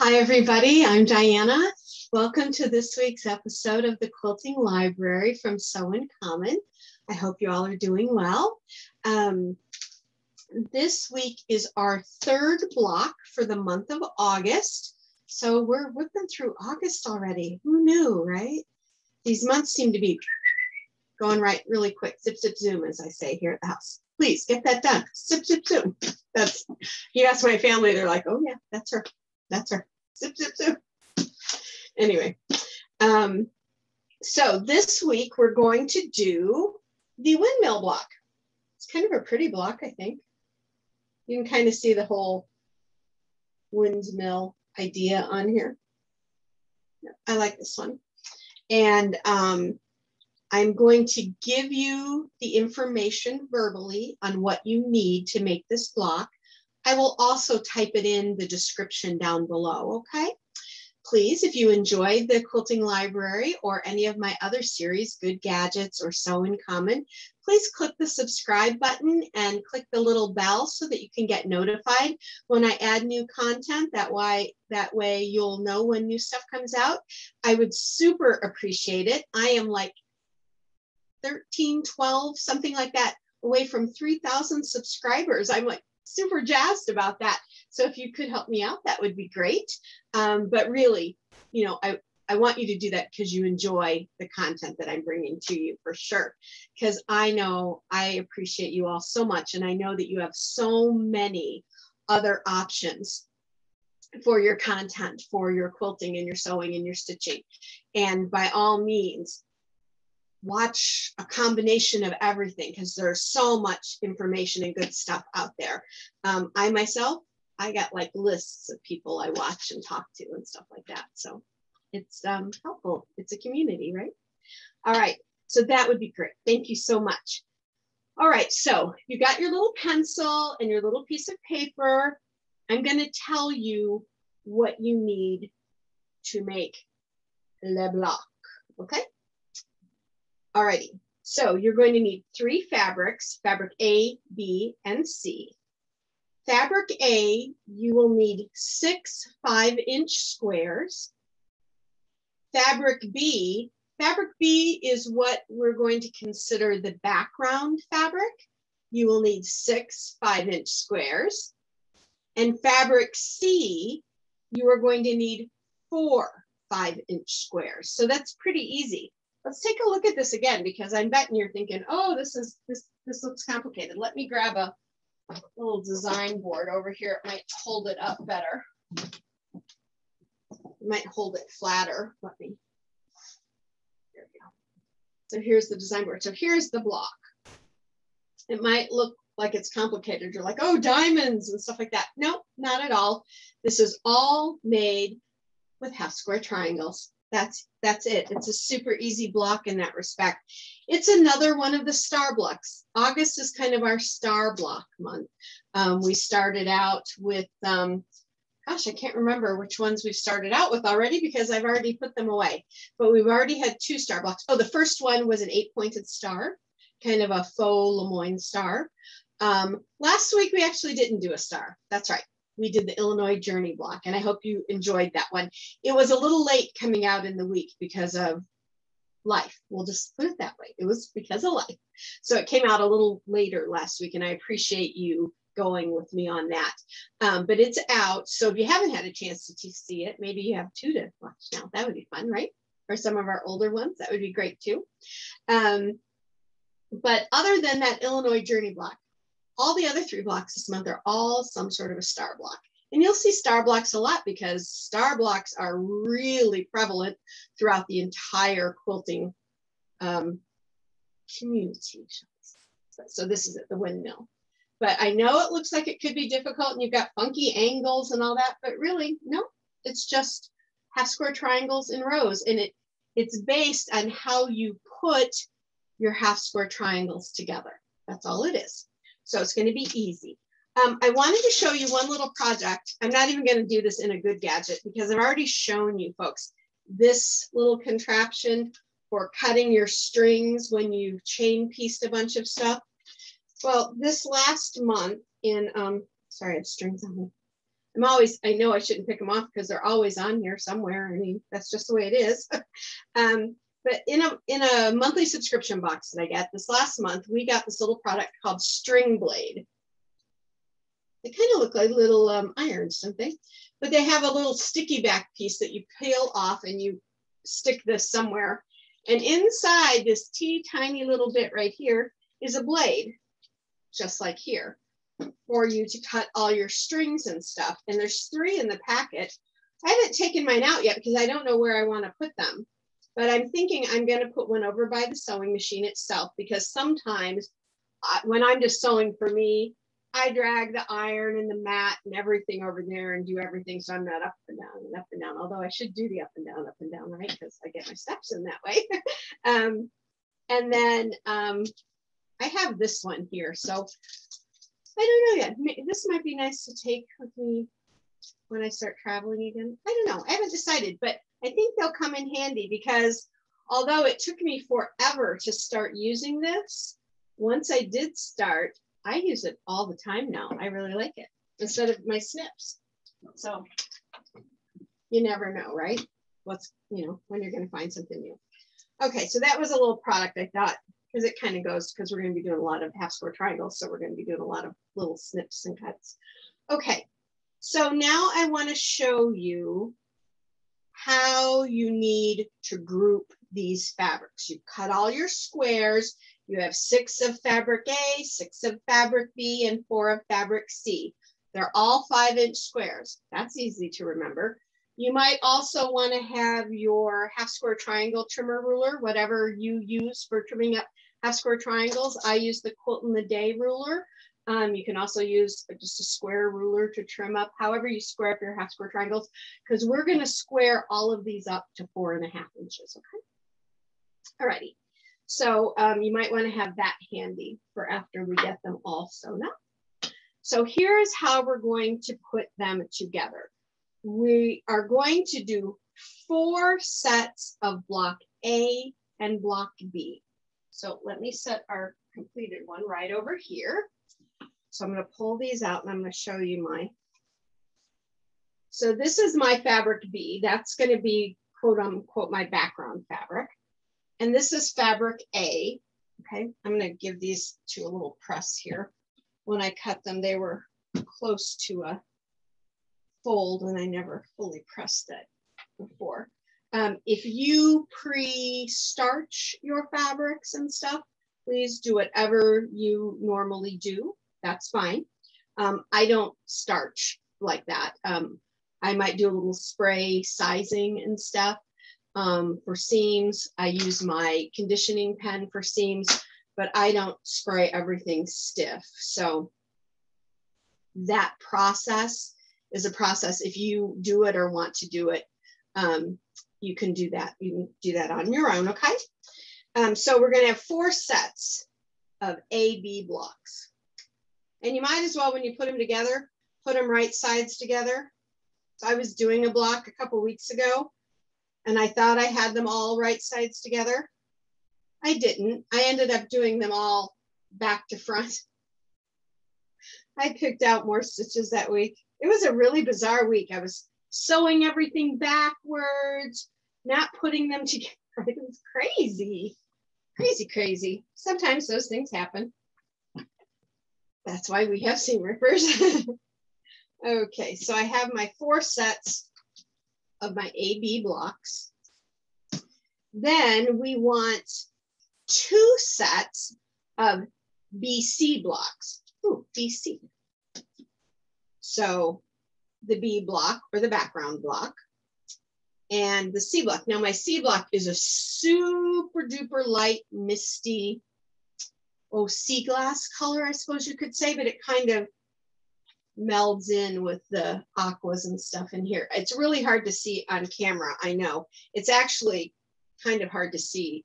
Hi, everybody. I'm Diana. Welcome to this week's episode of the Quilting Library from Sew in Common. I hope you all are doing well. Um, this week is our third block for the month of August. So we're whipping through August already. Who knew, right? These months seem to be going right really quick. Zip, zip, zoom, as I say here at the house. Please get that done. Zip, zip, zoom. That's, you ask my family, they're like, oh yeah, that's her. That's her. Zip, zip, zip. Anyway, um, so this week we're going to do the windmill block. It's kind of a pretty block, I think. You can kind of see the whole windmill idea on here. I like this one. And um, I'm going to give you the information verbally on what you need to make this block. I will also type it in the description down below, okay? Please, if you enjoyed the Quilting Library or any of my other series, Good Gadgets or Sew in Common, please click the subscribe button and click the little bell so that you can get notified when I add new content. That way, that way you'll know when new stuff comes out. I would super appreciate it. I am like 13, 12, something like that, away from 3,000 subscribers. I'm like super jazzed about that. So if you could help me out, that would be great. Um, but really, you know, I, I want you to do that because you enjoy the content that I'm bringing to you for sure. Because I know I appreciate you all so much. And I know that you have so many other options for your content, for your quilting and your sewing and your stitching. And by all means, watch a combination of everything because there's so much information and good stuff out there. Um, I myself, I got like lists of people I watch and talk to and stuff like that. So it's um, helpful. It's a community, right? All right. So that would be great. Thank you so much. All right. So you got your little pencil and your little piece of paper. I'm going to tell you what you need to make le bloc. Okay. Alrighty, so you're going to need three fabrics, fabric A, B, and C. Fabric A, you will need six five inch squares. Fabric B, fabric B is what we're going to consider the background fabric. You will need six five inch squares. And fabric C, you are going to need four five inch squares. So that's pretty easy. Let's take a look at this again because I'm betting you're thinking, oh, this is this this looks complicated. Let me grab a little design board over here. It might hold it up better. It might hold it flatter. Let me. There we go. So here's the design board. So here's the block. It might look like it's complicated. You're like, oh, diamonds and stuff like that. No, not at all. This is all made with half square triangles. That's that's it. It's a super easy block in that respect. It's another one of the star blocks. August is kind of our star block month. Um, we started out with, um, gosh, I can't remember which ones we've started out with already because I've already put them away. But we've already had two star blocks. Oh, the first one was an eight-pointed star, kind of a faux Lemoyne star. Um, last week we actually didn't do a star. That's right we did the Illinois Journey block, and I hope you enjoyed that one. It was a little late coming out in the week because of life. We'll just put it that way. It was because of life. So it came out a little later last week, and I appreciate you going with me on that. Um, but it's out. So if you haven't had a chance to see it, maybe you have two to watch now. That would be fun, right? Or some of our older ones, that would be great too. Um, but other than that Illinois Journey block, all the other three blocks this month are all some sort of a star block. And you'll see star blocks a lot because star blocks are really prevalent throughout the entire quilting um, community. So this is at the windmill. But I know it looks like it could be difficult and you've got funky angles and all that, but really, no, it's just half square triangles in rows. And it it's based on how you put your half square triangles together. That's all it is. So it's gonna be easy. Um, I wanted to show you one little project. I'm not even gonna do this in a good gadget because I've already shown you folks this little contraption for cutting your strings when you chain pieced a bunch of stuff. Well, this last month in, um, sorry, I have strings on me. I'm always, I know I shouldn't pick them off because they're always on here somewhere. I mean, that's just the way it is. um, but in a in a monthly subscription box that I get this last month, we got this little product called String Blade. They kind of look like little um, irons, don't they? But they have a little sticky back piece that you peel off and you stick this somewhere. And inside this teeny tiny little bit right here is a blade, just like here, for you to cut all your strings and stuff. And there's three in the packet. I haven't taken mine out yet because I don't know where I want to put them. But I'm thinking I'm going to put one over by the sewing machine itself because sometimes uh, when I'm just sewing for me, I drag the iron and the mat and everything over there and do everything. So I'm not up and down and up and down, although I should do the up and down, up and down, right? Because I get my steps in that way. um, and then um, I have this one here. So I don't know yet. This might be nice to take with me when I start traveling again. I don't know. I haven't decided, but I think they'll come in handy because although it took me forever to start using this, once I did start, I use it all the time now. I really like it instead of my snips. So you never know, right? What's, you know, when you're going to find something new. Okay, so that was a little product I thought because it kind of goes because we're going to be doing a lot of half square triangles. So we're going to be doing a lot of little snips and cuts. Okay, so now I want to show you how you need to group these fabrics. You cut all your squares. You have six of fabric A, six of fabric B, and four of fabric C. They're all five inch squares. That's easy to remember. You might also want to have your half square triangle trimmer ruler, whatever you use for trimming up half square triangles. I use the Quilt in a Day ruler. Um, you can also use just a square ruler to trim up, however you square up your half square triangles, because we're going to square all of these up to four and a half inches, okay? Alrighty, so um, you might want to have that handy for after we get them all sewn up. So here's how we're going to put them together. We are going to do four sets of block A and block B. So let me set our completed one right over here. So I'm going to pull these out and I'm going to show you my. So this is my fabric B. That's going to be quote unquote my background fabric. And this is fabric A. Okay, I'm going to give these to a little press here. When I cut them, they were close to a fold and I never fully pressed it before. Um, if you pre-starch your fabrics and stuff, please do whatever you normally do that's fine. Um, I don't starch like that. Um, I might do a little spray sizing and stuff. Um, for seams, I use my conditioning pen for seams, but I don't spray everything stiff. So that process is a process. If you do it or want to do it, um, you can do that. You can do that on your own, okay? Um, so we're gonna have four sets of A-B blocks. And you might as well, when you put them together, put them right sides together. So I was doing a block a couple weeks ago and I thought I had them all right sides together. I didn't. I ended up doing them all back to front. I picked out more stitches that week. It was a really bizarre week. I was sewing everything backwards, not putting them together. It was crazy, crazy, crazy. Sometimes those things happen. That's why we have seam rippers. okay, so I have my four sets of my AB blocks. Then we want two sets of BC blocks. Ooh, BC. So the B block or the background block and the C block. Now my C block is a super duper light, misty oh, sea glass color, I suppose you could say, but it kind of melds in with the aquas and stuff in here. It's really hard to see on camera, I know. It's actually kind of hard to see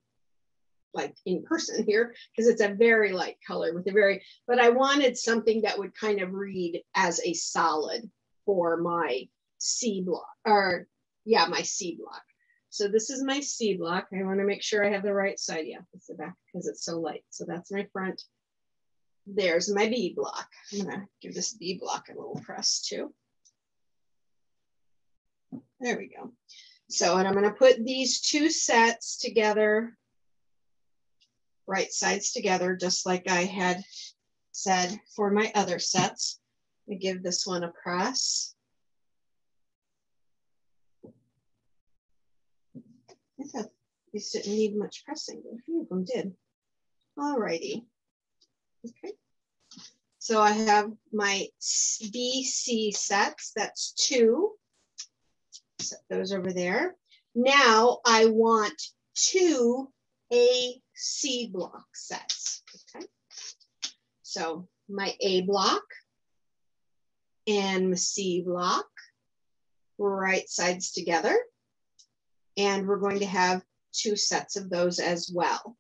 like in person here because it's a very light color with a very, but I wanted something that would kind of read as a solid for my C block or yeah, my C block. So this is my C block. I want to make sure I have the right side. Yeah, it's the back because it's so light. So that's my front. There's my B block. I'm gonna give this B block a little press too. There we go. So, and I'm to put these two sets together, right sides together, just like I had said for my other sets. I give this one a press. I thought these didn't need much pressing, but a few of them did. All righty. Okay. So I have my BC sets, that's two. Set those over there. Now I want two AC block sets, okay? So my A block and my C block, right sides together. And we're going to have two sets of those as well.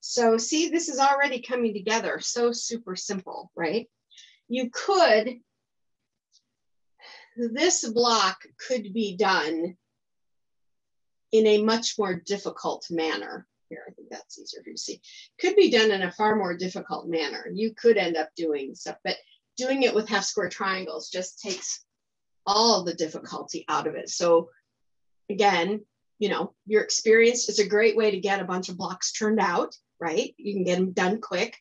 So see, this is already coming together. So super simple, right? You could, this block could be done in a much more difficult manner. Here, I think that's easier for you to see. Could be done in a far more difficult manner. You could end up doing stuff, but doing it with half square triangles just takes all the difficulty out of it. So again, you know, your experience is a great way to get a bunch of blocks turned out right? You can get them done quick.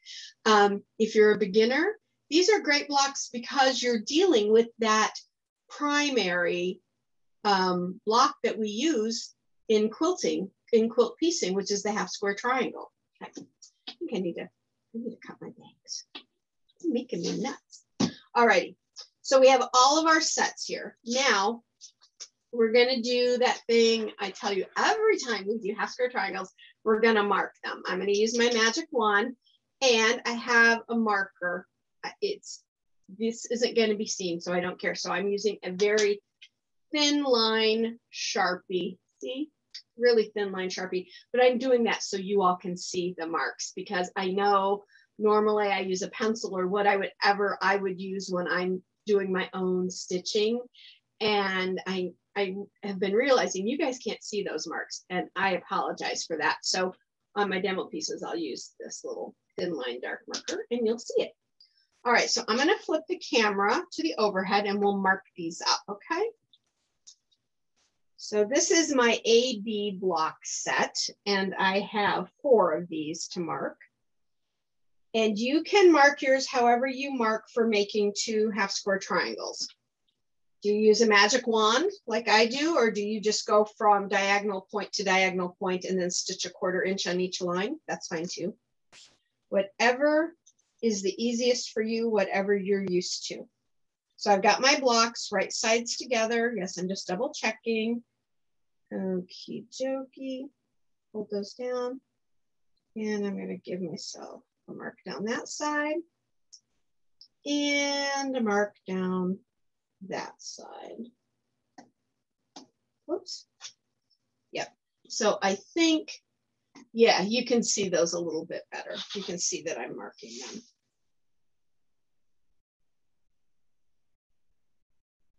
Um, if you're a beginner, these are great blocks because you're dealing with that primary um, block that we use in quilting, in quilt piecing, which is the half square triangle. Okay. I think I need to, I need to cut my bangs. It's making me nuts. All righty. So we have all of our sets here. Now we're gonna do that thing I tell you every time we do half square triangles, we're gonna mark them. I'm gonna use my magic wand and I have a marker. Uh, it's, this isn't gonna be seen, so I don't care. So I'm using a very thin line Sharpie. See, really thin line Sharpie, but I'm doing that so you all can see the marks because I know normally I use a pencil or what I would ever I would use when I'm doing my own stitching. And I I have been realizing you guys can't see those marks and I apologize for that. So on my demo pieces, I'll use this little thin line dark marker and you'll see it. All right, so I'm gonna flip the camera to the overhead and we'll mark these up, okay? So this is my AB block set and I have four of these to mark. And you can mark yours however you mark for making two half square triangles. Do you use a magic wand like I do, or do you just go from diagonal point to diagonal point and then stitch a quarter inch on each line? That's fine too. Whatever is the easiest for you, whatever you're used to. So I've got my blocks right sides together. Yes, I'm just double checking. Okie dokie. Hold those down. And I'm gonna give myself a mark down that side and a mark down that side. Whoops. Yep. So I think, yeah, you can see those a little bit better. You can see that I'm marking them.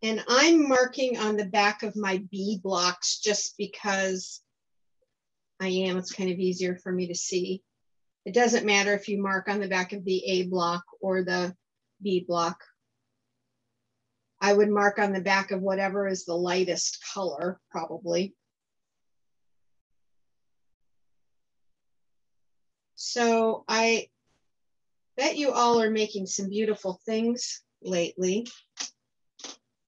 And I'm marking on the back of my B blocks just because I am, it's kind of easier for me to see. It doesn't matter if you mark on the back of the A block or the B block. I would mark on the back of whatever is the lightest color, probably. So I bet you all are making some beautiful things lately.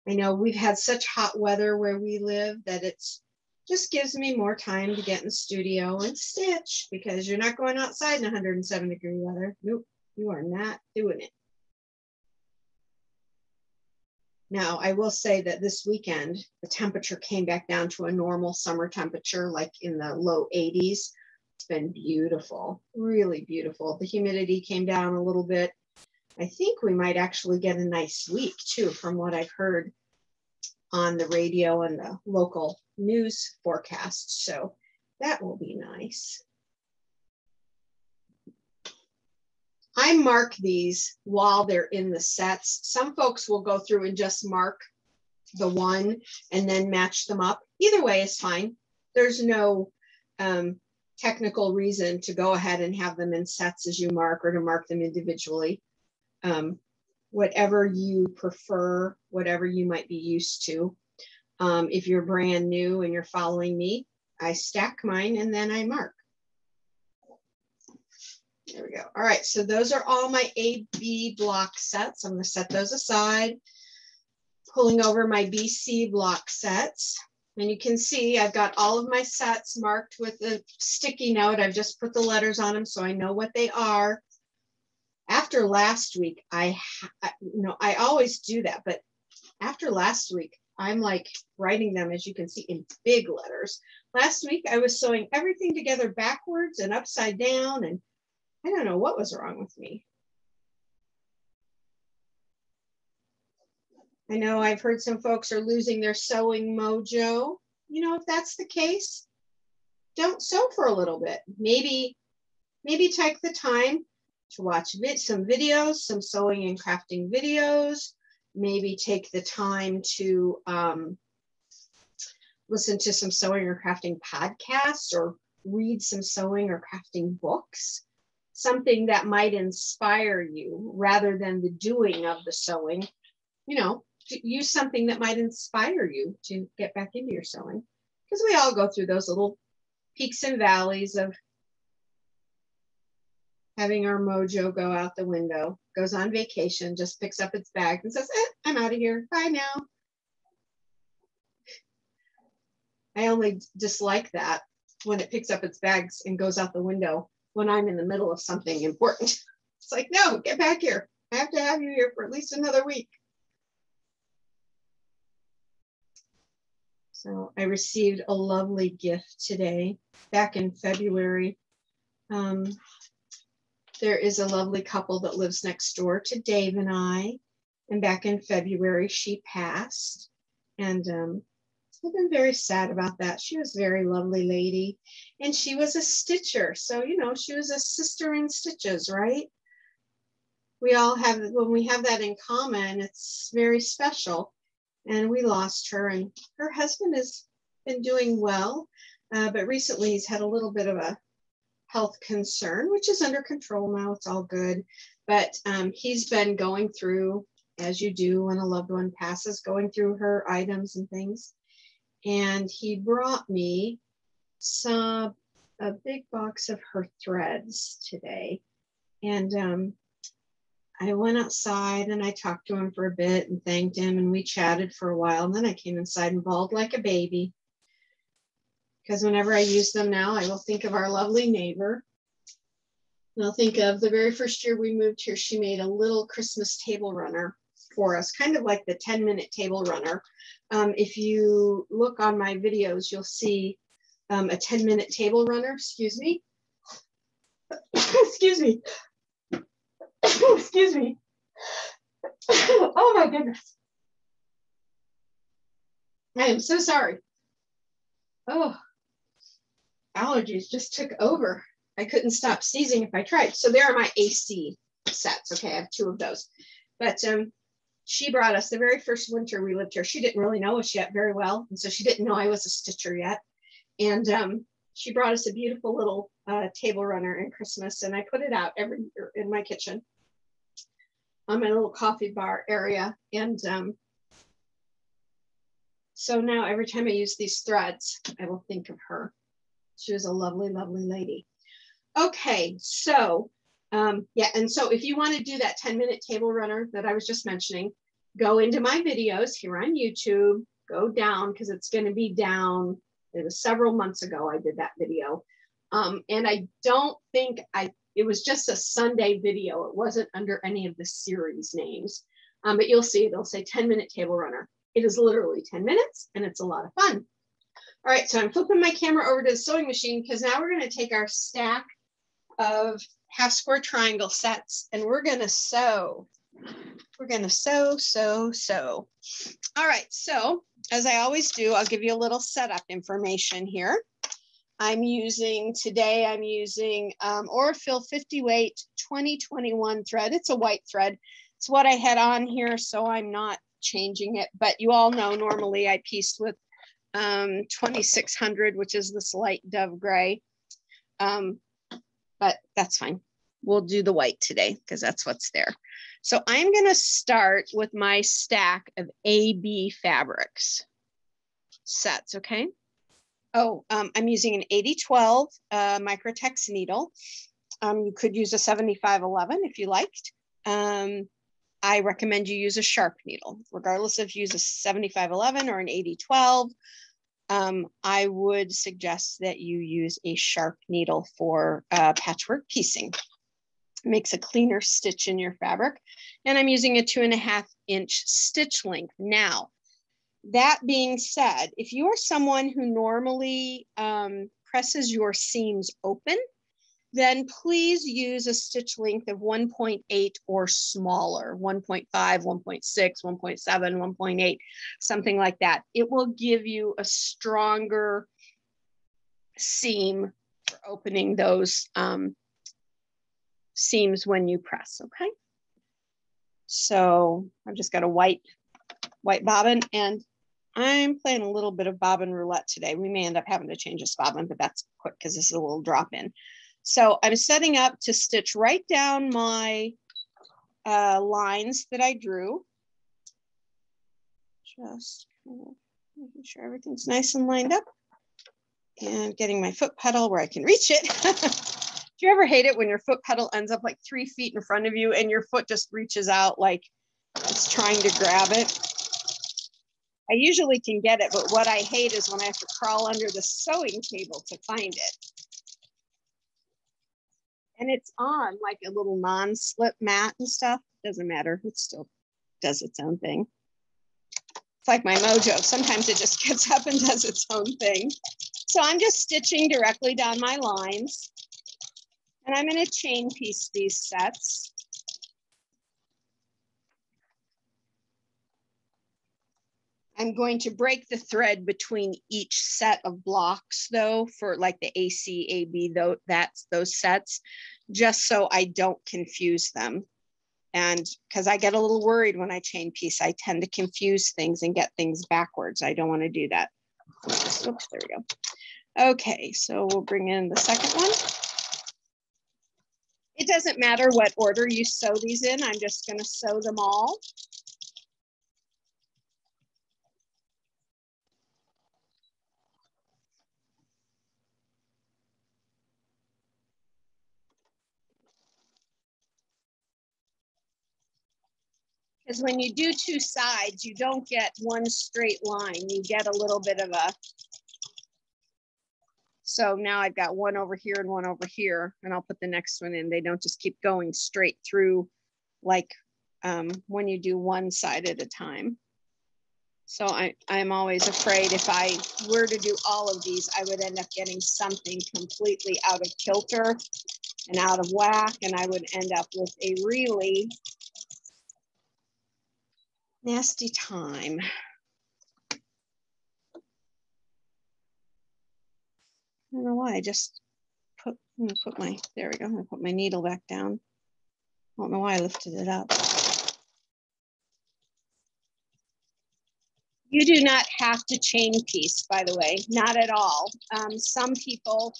I know we've had such hot weather where we live that it's just gives me more time to get in the studio and stitch because you're not going outside in 107 degree weather. Nope, you are not doing it. Now, I will say that this weekend, the temperature came back down to a normal summer temperature, like in the low 80s. It's been beautiful, really beautiful. The humidity came down a little bit. I think we might actually get a nice week too, from what I've heard on the radio and the local news forecast. So that will be nice. I mark these while they're in the sets. Some folks will go through and just mark the one and then match them up. Either way is fine. There's no um, technical reason to go ahead and have them in sets as you mark or to mark them individually. Um, whatever you prefer, whatever you might be used to. Um, if you're brand new and you're following me, I stack mine and then I mark. There we go. All right, so those are all my AB block sets. I'm gonna set those aside. Pulling over my BC block sets. And you can see I've got all of my sets marked with a sticky note. I've just put the letters on them so I know what they are. After last week, I, you know, I always do that, but after last week, I'm like writing them, as you can see, in big letters. Last week, I was sewing everything together backwards and upside down, and I don't know what was wrong with me. I know I've heard some folks are losing their sewing mojo. You know, if that's the case, don't sew for a little bit. Maybe, maybe take the time to watch vid some videos, some sewing and crafting videos. Maybe take the time to um, listen to some sewing or crafting podcasts or read some sewing or crafting books. Something that might inspire you rather than the doing of the sewing. You know, use something that might inspire you to get back into your sewing. Because we all go through those little peaks and valleys of having our mojo go out the window goes on vacation just picks up its bag and says eh, i'm out of here. Bye now. I only dislike that when it picks up its bags and goes out the window when i'm in the middle of something important it's like no get back here i have to have you here for at least another week So I received a lovely gift today, back in February. Um, there is a lovely couple that lives next door to Dave and I. And back in February, she passed. And um, I've been very sad about that. She was a very lovely lady. And she was a stitcher. So, you know, she was a sister in stitches, right? We all have, when we have that in common, it's very special and we lost her. And her husband has been doing well, uh, but recently he's had a little bit of a health concern, which is under control now. It's all good. But um, he's been going through, as you do when a loved one passes, going through her items and things. And he brought me some a big box of her threads today. And um, I went outside and I talked to him for a bit and thanked him and we chatted for a while. And then I came inside and bawled like a baby. Because whenever I use them now, I will think of our lovely neighbor. And I'll think of the very first year we moved here, she made a little Christmas table runner for us, kind of like the 10 minute table runner. Um, if you look on my videos, you'll see um, a 10 minute table runner, excuse me. excuse me. Excuse me. oh my goodness. I am so sorry. Oh, allergies just took over. I couldn't stop sneezing if I tried. So there are my AC sets. Okay, I have two of those. But um, she brought us the very first winter we lived here. She didn't really know us yet very well. And so she didn't know I was a stitcher yet. And um, she brought us a beautiful little uh, table runner in Christmas. And I put it out every year in my kitchen on my little coffee bar area. And um, so now every time I use these threads, I will think of her. She was a lovely, lovely lady. Okay, so um, yeah, and so if you want to do that 10 minute table runner that I was just mentioning, go into my videos here on YouTube, go down because it's going to be down. It was several months ago I did that video. Um, and I don't think I it was just a Sunday video. It wasn't under any of the series names. Um, but you'll see it'll say 10 minute table runner. It is literally 10 minutes and it's a lot of fun. All right, so I'm flipping my camera over to the sewing machine because now we're gonna take our stack of half square triangle sets and we're gonna sew. We're gonna sew, sew, sew. All right, so as I always do, I'll give you a little setup information here. I'm using today, I'm using um, Aurifil 50 weight 2021 thread. It's a white thread. It's what I had on here, so I'm not changing it. But you all know normally I pieced with um, 2600, which is this light dove gray. Um, but that's fine. We'll do the white today because that's what's there. So I'm going to start with my stack of AB fabrics. sets, okay? Oh, um, I'm using an 8012 uh, Microtex needle. Um, you could use a 7511 if you liked. Um, I recommend you use a sharp needle, regardless if you use a 7511 or an 8012. Um, I would suggest that you use a sharp needle for uh, patchwork piecing. It makes a cleaner stitch in your fabric. And I'm using a two and a half inch stitch length. Now, that being said, if you are someone who normally um, presses your seams open, then please use a stitch length of 1.8 or smaller 1.5 1.6 1.7 1.8 something like that. It will give you a stronger seam for opening those um, seams when you press okay? So i've just got a white white bobbin and i'm playing a little bit of bobbin roulette today. We may end up having to change this bobbin but that's quick because this is a little drop in so I'm setting up to stitch right down my uh, lines that I drew. Just making sure everything's nice and lined up and getting my foot pedal where I can reach it. Do you ever hate it when your foot pedal ends up like three feet in front of you and your foot just reaches out like it's trying to grab it? I usually can get it, but what I hate is when I have to crawl under the sewing table to find it and it's on like a little non-slip mat and stuff. Doesn't matter. It still does its own thing. It's like my mojo. Sometimes it just gets up and does its own thing. So I'm just stitching directly down my lines. And I'm going to chain piece these sets. I'm going to break the thread between each set of blocks though, for like the AC, AB, though, that's those sets, just so I don't confuse them. And because I get a little worried when I chain piece, I tend to confuse things and get things backwards. I don't want to do that. Oops, there we go. Okay, so we'll bring in the second one. It doesn't matter what order you sew these in. I'm just going to sew them all. Because when you do two sides, you don't get one straight line. You get a little bit of a, so now I've got one over here and one over here, and I'll put the next one in. They don't just keep going straight through like um, when you do one side at a time. So I, I'm always afraid if I were to do all of these, I would end up getting something completely out of kilter and out of whack, and I would end up with a really nasty time. I don't know why I just put, put my, there we go. I'm gonna put my needle back down. I don't know why I lifted it up. You do not have to chain piece, by the way, not at all. Um, some people,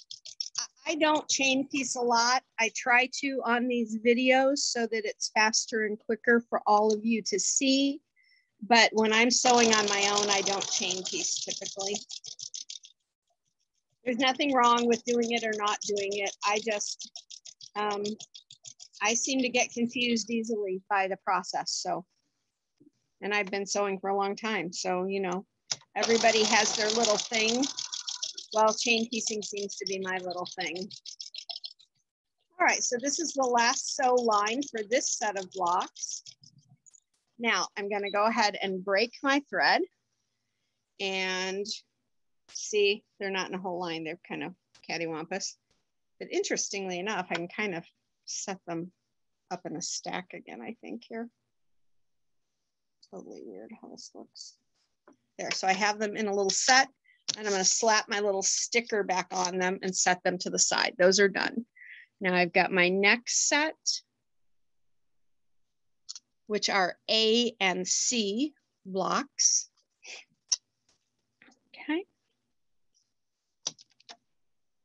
I don't chain piece a lot. I try to on these videos so that it's faster and quicker for all of you to see. But when I'm sewing on my own, I don't chain piece typically. There's nothing wrong with doing it or not doing it. I just, um, I seem to get confused easily by the process. So, and I've been sewing for a long time. So, you know, everybody has their little thing. Well, chain piecing seems to be my little thing. All right, so this is the last sew line for this set of blocks. Now I'm gonna go ahead and break my thread and see, they're not in a whole line. They're kind of cattywampus. But interestingly enough, I can kind of set them up in a stack again, I think here. Totally weird how this looks. There, so I have them in a little set and I'm gonna slap my little sticker back on them and set them to the side. Those are done. Now I've got my next set which are A and C blocks. Okay.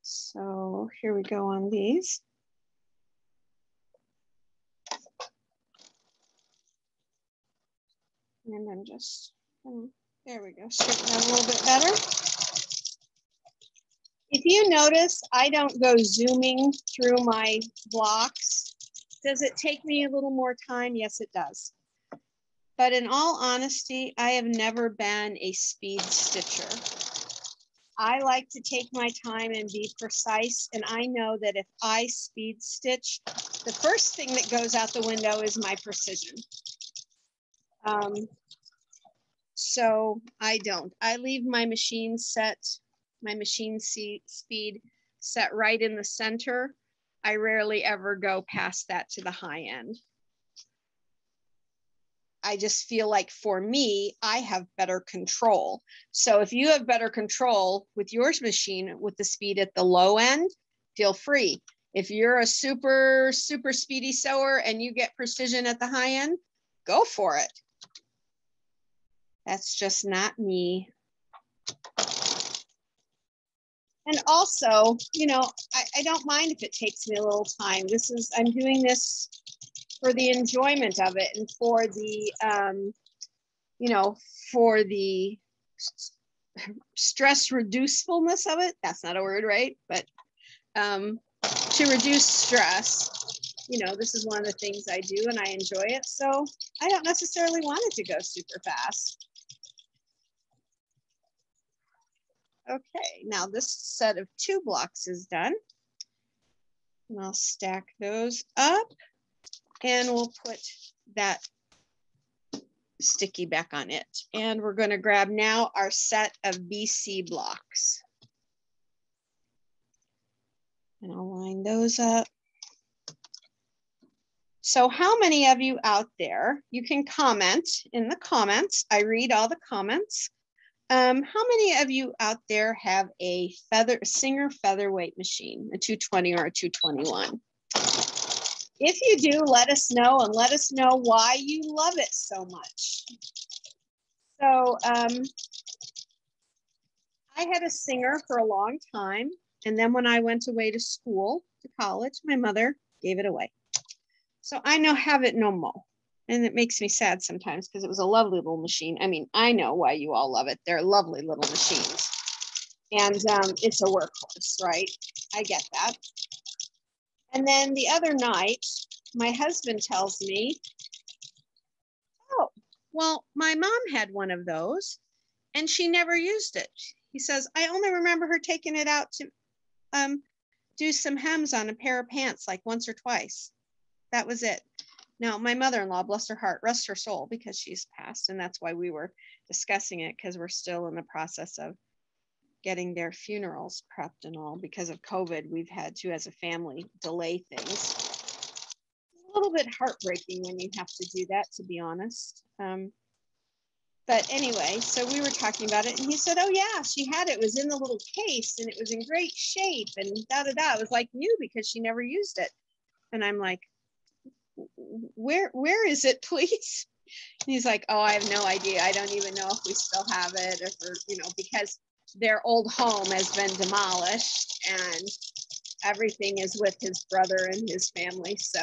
So here we go on these. And I'm just hmm, There we go, straighten that a little bit better. If you notice, I don't go zooming through my blocks. Does it take me a little more time? Yes, it does. But in all honesty, I have never been a speed stitcher. I like to take my time and be precise. And I know that if I speed stitch, the first thing that goes out the window is my precision. Um, so I don't. I leave my machine set, my machine speed set right in the center. I rarely ever go past that to the high end. I just feel like for me, I have better control. So if you have better control with your machine with the speed at the low end, feel free. If you're a super, super speedy sewer and you get precision at the high end, go for it. That's just not me. And also, you know, I, I don't mind if it takes me a little time. This is, I'm doing this for the enjoyment of it and for the, um, you know, for the stress reducefulness of it. That's not a word, right? But um, to reduce stress, you know, this is one of the things I do and I enjoy it. So I don't necessarily want it to go super fast. Okay, now this set of two blocks is done. And I'll stack those up and we'll put that sticky back on it. And we're gonna grab now our set of BC blocks. And I'll line those up. So how many of you out there, you can comment in the comments. I read all the comments. Um, how many of you out there have a feather Singer featherweight machine, a 220 or a 221? If you do, let us know and let us know why you love it so much. So um, I had a Singer for a long time. And then when I went away to school, to college, my mother gave it away. So I now have it no more and it makes me sad sometimes because it was a lovely little machine. I mean, I know why you all love it. They're lovely little machines. And um, it's a workhorse, right? I get that. And then the other night, my husband tells me, Oh, well, my mom had one of those and she never used it. He says, I only remember her taking it out to um, do some hems on a pair of pants like once or twice. That was it. Now, my mother-in-law, bless her heart, rest her soul, because she's passed, and that's why we were discussing it because we're still in the process of getting their funerals prepped and all. Because of COVID, we've had to, as a family, delay things. a little bit heartbreaking when you have to do that, to be honest. Um, but anyway, so we were talking about it, and he said, "Oh yeah, she had it. it was in the little case, and it was in great shape, and da da da." It was like new because she never used it. And I'm like, where where is it please? He's like oh i have no idea. I don't even know if we still have it or you know because their old home has been demolished and everything is with his brother and his family. So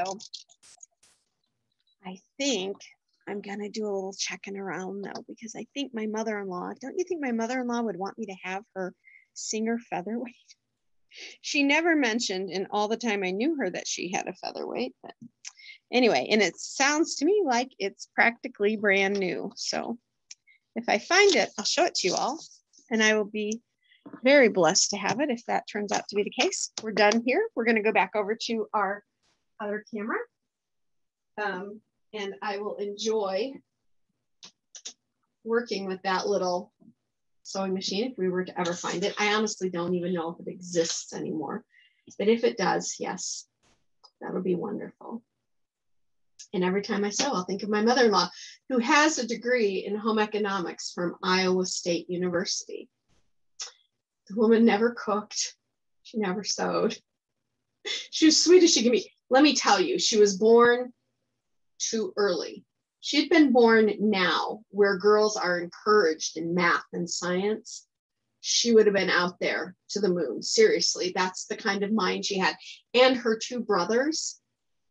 i think i'm going to do a little checking around though because i think my mother-in-law don't you think my mother-in-law would want me to have her singer featherweight? She never mentioned in all the time i knew her that she had a featherweight but anyway, and it sounds to me like it's practically brand new. So if I find it, I'll show it to you all and I will be very blessed to have it if that turns out to be the case. We're done here. We're going to go back over to our other camera um, and I will enjoy working with that little sewing machine if we were to ever find it. I honestly don't even know if it exists anymore, but if it does, yes, that would be wonderful. And every time I sew, I'll think of my mother in law, who has a degree in home economics from Iowa State University. The woman never cooked, she never sewed. She was sweet as she can be. Let me tell you, she was born too early. She'd been born now, where girls are encouraged in math and science. She would have been out there to the moon. Seriously, that's the kind of mind she had. And her two brothers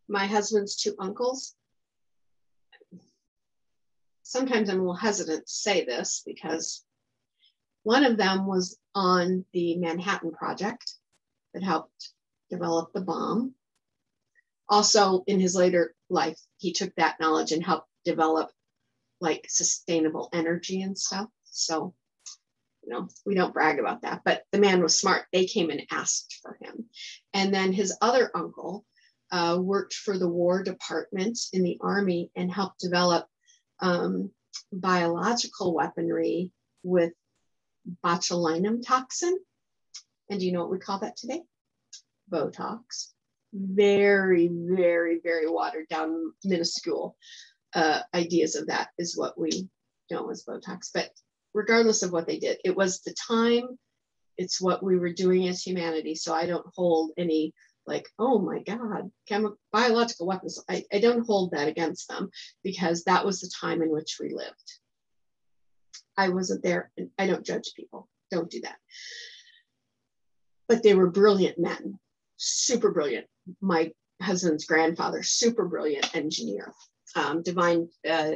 my husband's two uncles. sometimes I'm a little hesitant to say this because one of them was on the Manhattan Project that helped develop the bomb. Also, in his later life, he took that knowledge and helped develop like sustainable energy and stuff. So, you know, we don't brag about that, but the man was smart. They came and asked for him. And then his other uncle uh, worked for the War Department in the Army and helped develop um, biological weaponry with botulinum toxin. And do you know what we call that today? Botox. Very, very, very watered down, minuscule uh, ideas of that is what we know as Botox. But regardless of what they did, it was the time, it's what we were doing as humanity. So I don't hold any like, oh my God, chemical biological weapons. I, I don't hold that against them because that was the time in which we lived. I wasn't there. And I don't judge people. Don't do that. But they were brilliant men, super brilliant. My husband's grandfather, super brilliant engineer, um, divine, uh,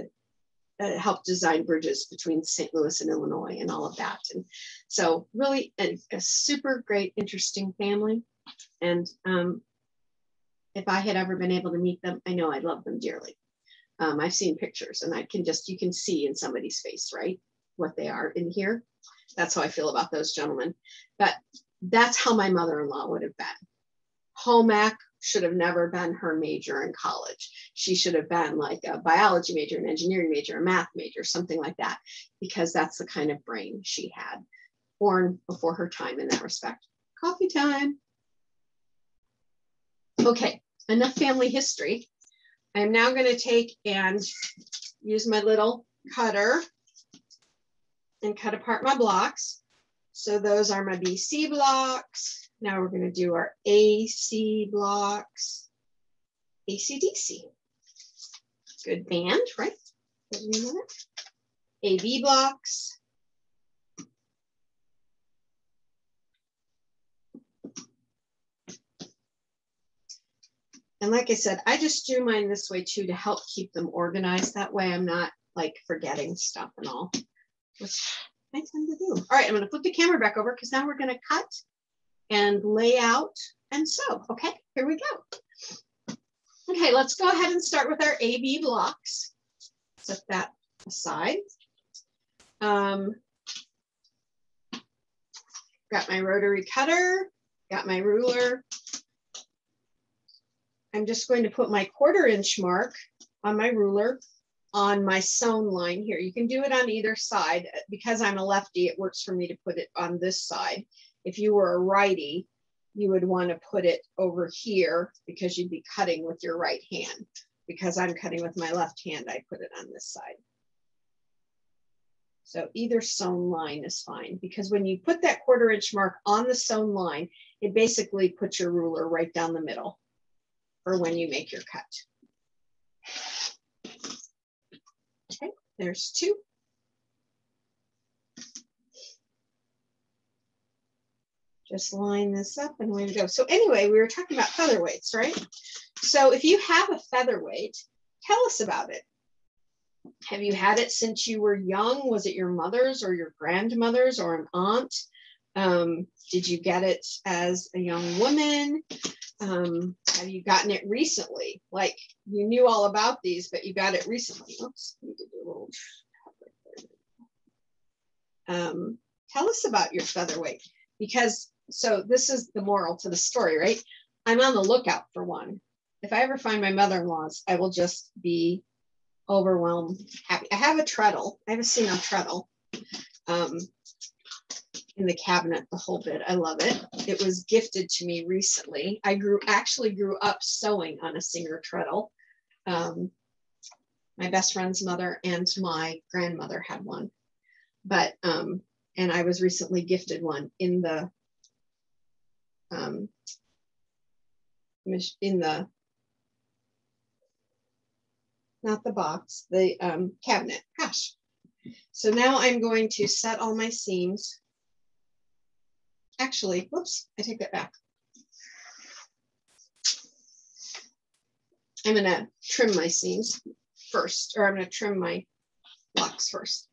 uh, helped design bridges between St. Louis and Illinois and all of that. And so, really, a, a super great, interesting family. And um, if I had ever been able to meet them, I know I love them dearly. Um, I've seen pictures and I can just, you can see in somebody's face, right? what they are in here. That's how I feel about those gentlemen. But that's how my mother-in-law would have been. Ec should have never been her major in college. She should have been like a biology major, an engineering major, a math major, something like that, because that's the kind of brain she had. Born before her time in that respect. Coffee time. Okay, enough family history. I'm now going to take and use my little cutter and cut apart my blocks. So those are my BC blocks. Now we're going to do our AC blocks, ACDC. Good band, right? AB blocks. And like I said, I just do mine this way too to help keep them organized. That way I'm not like forgetting stuff and all which I tend to do. All right, I'm gonna flip the camera back over because now we're gonna cut and lay out and sew. Okay, here we go. Okay, let's go ahead and start with our AB blocks. Set that aside. Um, got my rotary cutter, got my ruler. I'm just going to put my quarter inch mark on my ruler on my sewn line here. You can do it on either side. Because I'm a lefty, it works for me to put it on this side. If you were a righty, you would want to put it over here because you'd be cutting with your right hand. Because I'm cutting with my left hand, I put it on this side. So either sewn line is fine because when you put that quarter inch mark on the sewn line, it basically puts your ruler right down the middle for when you make your cut. Okay, there's two. Just line this up and away we go. So anyway, we were talking about featherweights, right? So if you have a featherweight, tell us about it. Have you had it since you were young? Was it your mother's or your grandmother's or an aunt? Um, did you get it as a young woman? Um, have you gotten it recently? Like you knew all about these, but you got it recently. Oops, um, tell us about your featherweight because so this is the moral to the story, right? I'm on the lookout for one. If I ever find my mother-in-law's, I will just be overwhelmed, happy. I have a treadle. I have a Singer treadle. Um, in the cabinet the whole bit. I love it. It was gifted to me recently. I grew actually grew up sewing on a Singer treadle. Um, my best friend's mother and my grandmother had one, but um, and I was recently gifted one in the um, in the not the box, the um, cabinet. Gosh. So now I'm going to set all my seams actually, whoops, I take that back. I'm gonna trim my seams first, or I'm gonna trim my locks first.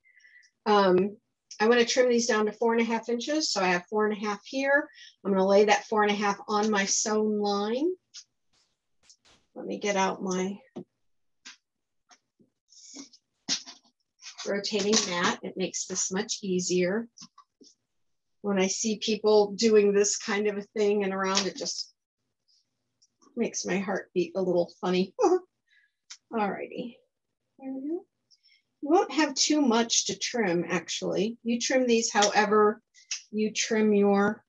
Um, I want to trim these down to four and a half inches. So I have four and a half here. I'm going to lay that four and a half on my sewn line. Let me get out my rotating mat. It makes this much easier. When I see people doing this kind of a thing and around, it just makes my heart beat a little funny. All righty. There we go. You won't have too much to trim, actually. You trim these however you trim your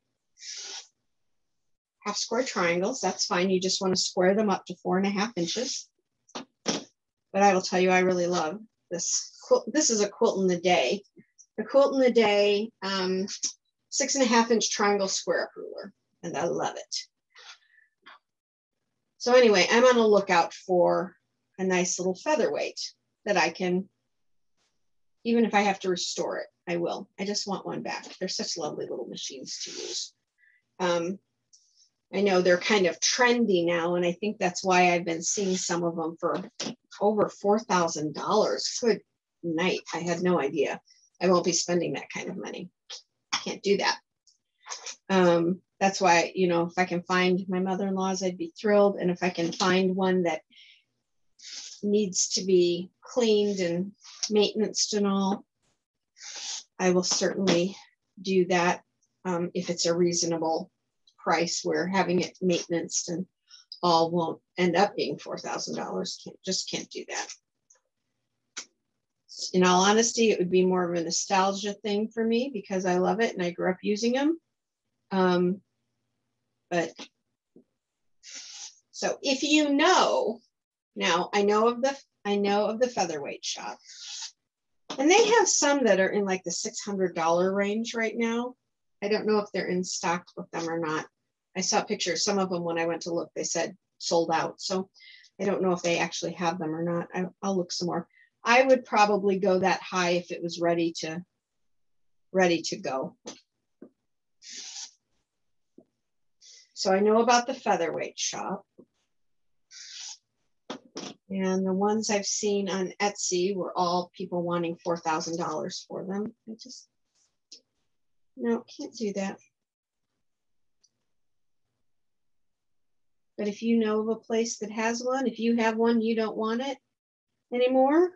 half square triangles. That's fine. You just want to square them up to four and a half inches. But I will tell you, I really love this quilt. This is a Quilt in a Day. A Quilt in a Day, um, six and a half inch triangle square ruler, and I love it. So anyway, I'm on a lookout for a nice little featherweight that I can, even if I have to restore it, I will. I just want one back. They're such lovely little machines to use. Um, I know they're kind of trendy now, and I think that's why I've been seeing some of them for over $4,000. Good night. I had no idea. I won't be spending that kind of money. Can't do that. Um, that's why, you know, if I can find my mother in law's, I'd be thrilled. And if I can find one that needs to be cleaned and maintenance and all, I will certainly do that um, if it's a reasonable price where having it maintenance and all won't end up being $4,000. Can't, just can't do that. In all honesty, it would be more of a nostalgia thing for me because I love it and I grew up using them. Um, but so if you know, now I know of the I know of the featherweight shop. And they have some that are in like the $600 range right now. I don't know if they're in stock with them or not. I saw pictures, some of them when I went to look, they said sold out. So I don't know if they actually have them or not. I, will look some more. I would probably go that high if it was ready to ready to go. So I know about the featherweight shop. And the ones I've seen on Etsy were all people wanting $4,000 for them. I just, no, can't do that. But if you know of a place that has one, if you have one, you don't want it anymore,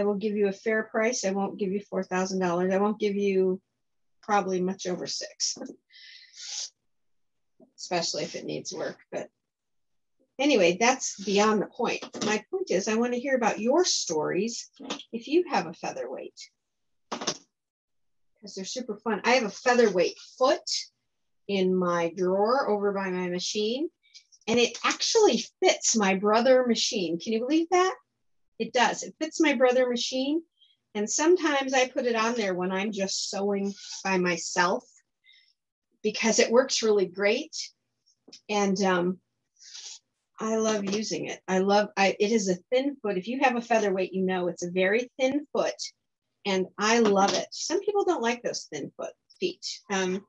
I will give you a fair price. I won't give you $4,000. I won't give you probably much over six especially if it needs work. But anyway, that's beyond the point. My point is, I want to hear about your stories if you have a featherweight, because they're super fun. I have a featherweight foot in my drawer over by my machine, and it actually fits my brother machine. Can you believe that? It does. It fits my brother machine. And sometimes I put it on there when I'm just sewing by myself because it works really great. And um, I love using it. I love I it is a thin foot. If you have a featherweight, you know it's a very thin foot. And I love it. Some people don't like those thin foot feet, um,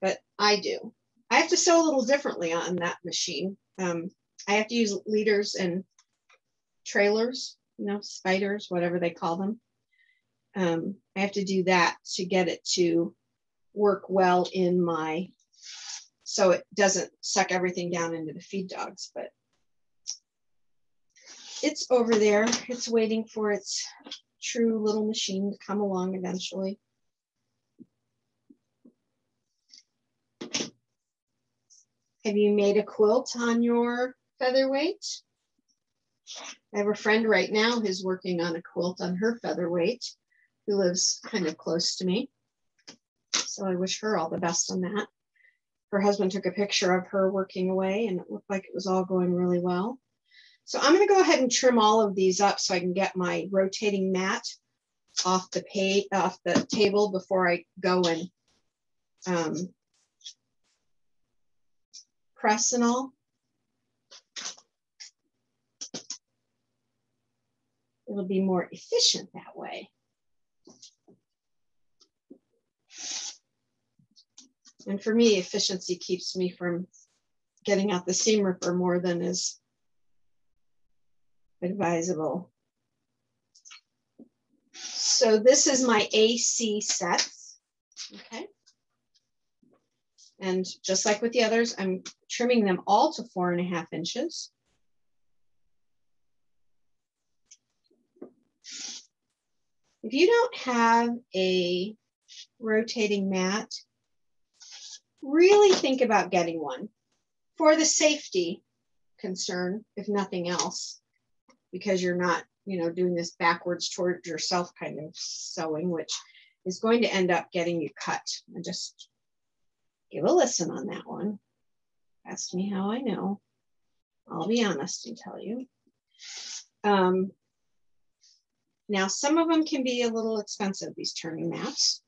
but I do. I have to sew a little differently on that machine. Um, I have to use leaders and trailers, you know, spiders, whatever they call them. Um, I have to do that to get it to work well in my, so it doesn't suck everything down into the feed dogs, but it's over there. It's waiting for its true little machine to come along eventually. Have you made a quilt on your featherweight? I have a friend right now who's working on a quilt on her featherweight who lives kind of close to me. So I wish her all the best on that. Her husband took a picture of her working away and it looked like it was all going really well. So I'm going to go ahead and trim all of these up so I can get my rotating mat off the pay, off the table before I go and um, press and all. It'll be more efficient that way. And for me, efficiency keeps me from getting out the seam ripper more than is advisable. So this is my AC sets, okay? And just like with the others, I'm trimming them all to four and a half inches. If you don't have a rotating mat, really think about getting one for the safety concern, if nothing else, because you're not, you know, doing this backwards towards yourself kind of sewing, which is going to end up getting you cut. And just give a listen on that one. Ask me how I know. I'll be honest and tell you. Um, now, some of them can be a little expensive, these turning mats.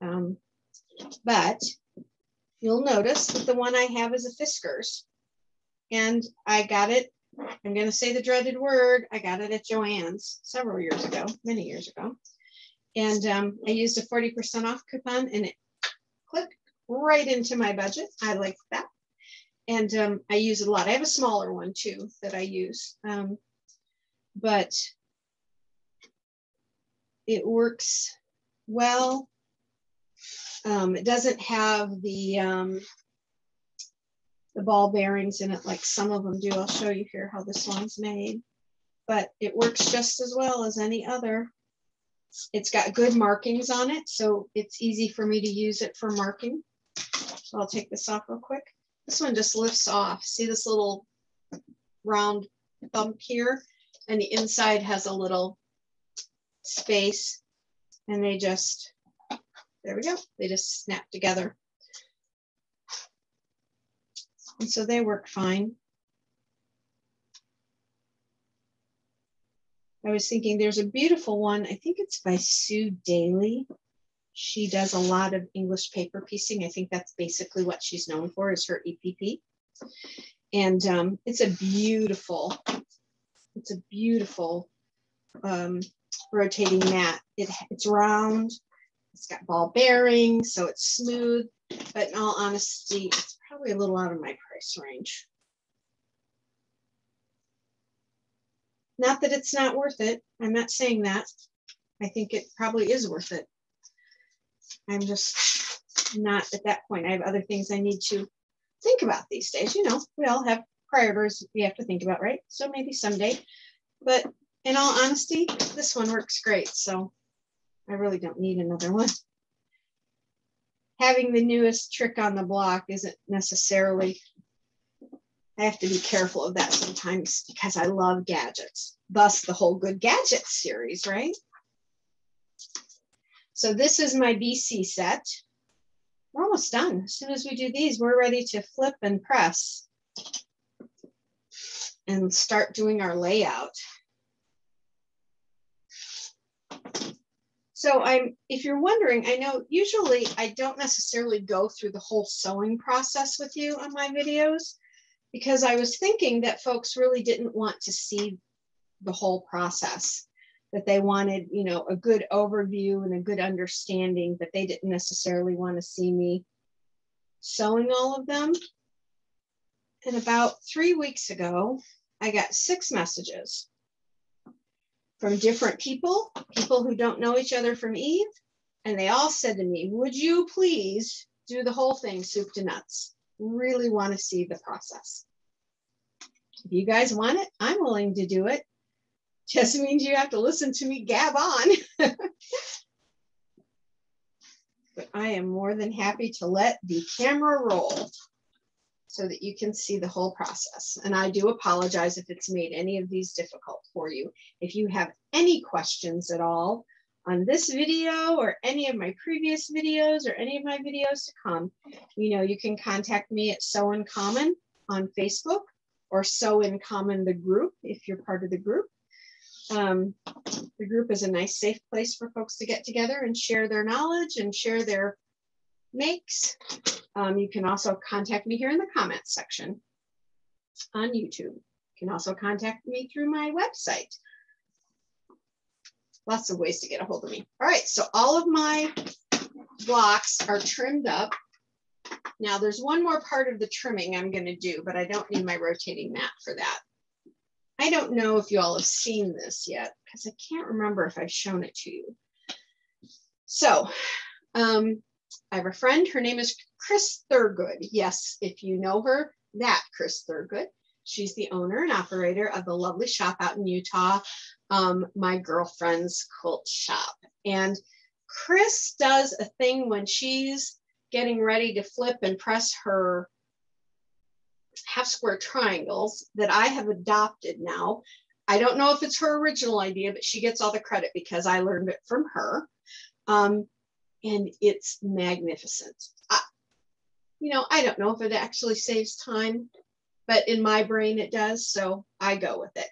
Um, but you'll notice that the one I have is a Fiskars. And I got it, I'm going to say the dreaded word, I got it at Joann's several years ago, many years ago. And um, I used a 40% off coupon and it clicked right into my budget. I like that. And um, I use it a lot. I have a smaller one too that I use. Um, but it works well. Um, it doesn't have the um, the ball bearings in it like some of them do. I'll show you here how this one's made, but it works just as well as any other. It's got good markings on it, so it's easy for me to use it for marking. So I'll take this off real quick. This one just lifts off. See this little round bump here? And the inside has a little space and they just, there we go. They just snap together. And so they work fine. I was thinking there's a beautiful one. I think it's by Sue Daley. She does a lot of English paper piecing. I think that's basically what she's known for is her EPP. And um, it's a beautiful, it's a beautiful um, rotating mat. It, it's round, it's got ball bearings, so it's smooth, but in all honesty, it's probably a little out of my price range. Not that it's not worth it. I'm not saying that. I think it probably is worth it. I'm just not at that point. I have other things I need to think about these days. You know, we all have priorities we have to think about, right? So maybe someday. But in all honesty, this one works great. So I really don't need another one. Having the newest trick on the block isn't necessarily, I have to be careful of that sometimes because I love gadgets, thus the whole Good Gadgets series, right? So this is my BC set. We're almost done. As soon as we do these, we're ready to flip and press and start doing our layout. So I'm, if you're wondering, I know usually I don't necessarily go through the whole sewing process with you on my videos because I was thinking that folks really didn't want to see the whole process, that they wanted, you know, a good overview and a good understanding, but they didn't necessarily want to see me sewing all of them. And about three weeks ago, I got six messages from different people, people who don't know each other from Eve. And they all said to me, Would you please do the whole thing, soup to nuts? Really want to see the process. If you guys want it, I'm willing to do it. Just means you have to listen to me gab on. but I am more than happy to let the camera roll so that you can see the whole process. And I do apologize if it's made any of these difficult for you. If you have any questions at all on this video or any of my previous videos or any of my videos to come, you know, you can contact me at Sew in Common on Facebook or Sew in Common the group if you're part of the group. Um, the group is a nice, safe place for folks to get together and share their knowledge and share their makes. Um, you can also contact me here in the comments section on YouTube. You can also contact me through my website. Lots of ways to get a hold of me. All right, so all of my blocks are trimmed up. Now there's one more part of the trimming I'm gonna do, but I don't need my rotating mat for that. I don't know if you all have seen this yet because I can't remember if I've shown it to you. So um, I have a friend, her name is Chris Thurgood. Yes, if you know her, that Chris Thurgood. She's the owner and operator of the lovely shop out in Utah, um, my girlfriend's quilt shop. And Chris does a thing when she's getting ready to flip and press her half square triangles that I have adopted now. I don't know if it's her original idea, but she gets all the credit because I learned it from her. Um, and it's magnificent. I, you know, I don't know if it actually saves time, but in my brain it does. So I go with it.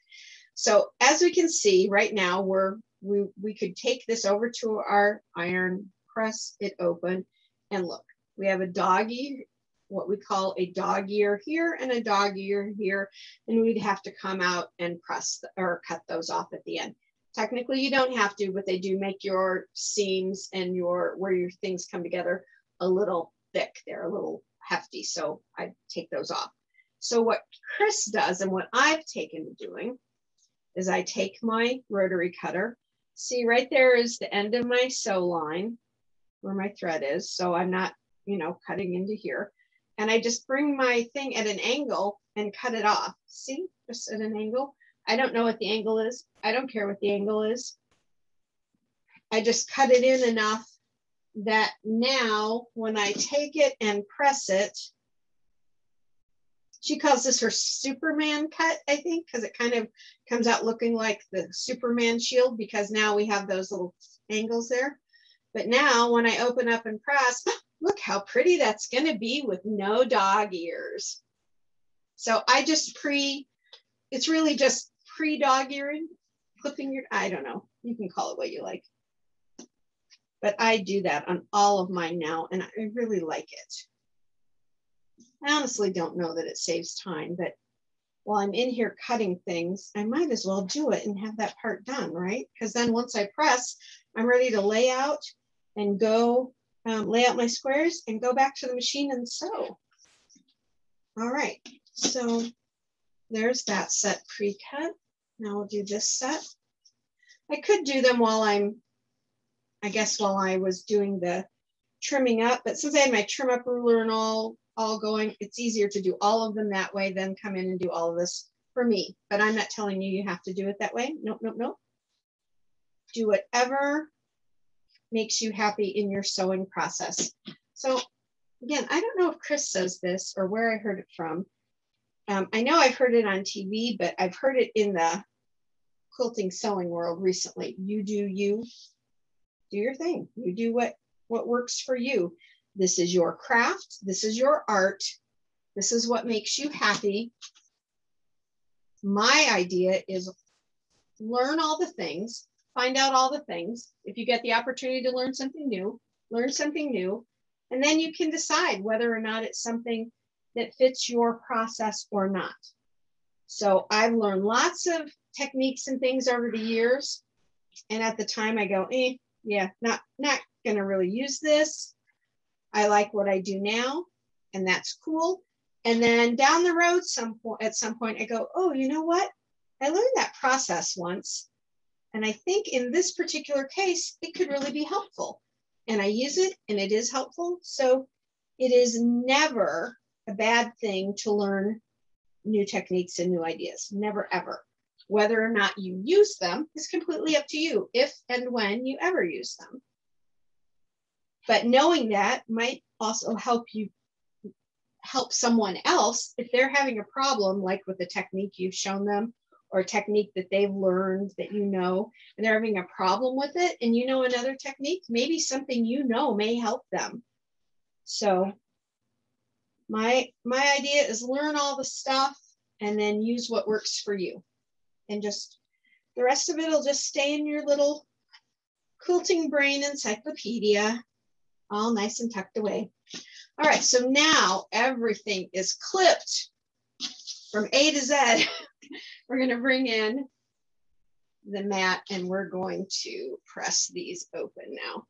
So as we can see right now, we're, we, we could take this over to our iron, press it open, and look, we have a doggy what we call a dog ear here and a dog ear here, and we'd have to come out and press the, or cut those off at the end. Technically, you don't have to, but they do make your seams and your where your things come together a little thick. They're a little hefty, so I take those off. So what Chris does and what I've taken to doing is I take my rotary cutter. See right there is the end of my sew line where my thread is. So I'm not, you know, cutting into here and I just bring my thing at an angle and cut it off. See, just at an angle. I don't know what the angle is. I don't care what the angle is. I just cut it in enough that now when I take it and press it, she calls this her Superman cut, I think, because it kind of comes out looking like the Superman shield because now we have those little angles there. But now when I open up and press, look how pretty that's going to be with no dog ears. So I just pre, it's really just pre dog earing, clipping your, I don't know, you can call it what you like. But I do that on all of mine now and I really like it. I honestly don't know that it saves time, but while I'm in here cutting things, I might as well do it and have that part done, right? Because then once I press, I'm ready to lay out and go um, lay out my squares and go back to the machine and sew. All right, so there's that set pre-cut. Now we'll do this set. I could do them while I'm, I guess while I was doing the trimming up, but since I had my trim up ruler and all, all going, it's easier to do all of them that way than come in and do all of this for me. But I'm not telling you you have to do it that way. Nope, nope, nope. Do whatever makes you happy in your sewing process. So again, I don't know if Chris says this or where I heard it from. Um, I know I've heard it on TV, but I've heard it in the quilting sewing world recently. You do you, do your thing. You do what, what works for you. This is your craft. This is your art. This is what makes you happy. My idea is learn all the things, find out all the things. If you get the opportunity to learn something new, learn something new, and then you can decide whether or not it's something that fits your process or not. So I've learned lots of techniques and things over the years. And at the time I go, eh, yeah, not, not gonna really use this. I like what I do now and that's cool. And then down the road, some point, at some point I go, oh, you know what? I learned that process once and I think in this particular case, it could really be helpful. And I use it and it is helpful. So it is never a bad thing to learn new techniques and new ideas. Never, ever. Whether or not you use them is completely up to you if and when you ever use them. But knowing that might also help you help someone else if they're having a problem, like with a technique you've shown them or a technique that they've learned that you know and they're having a problem with it and you know another technique maybe something you know may help them so my my idea is learn all the stuff and then use what works for you and just the rest of it will just stay in your little quilting brain encyclopedia all nice and tucked away all right so now everything is clipped from a to z we're going to bring in the mat and we're going to press these open now.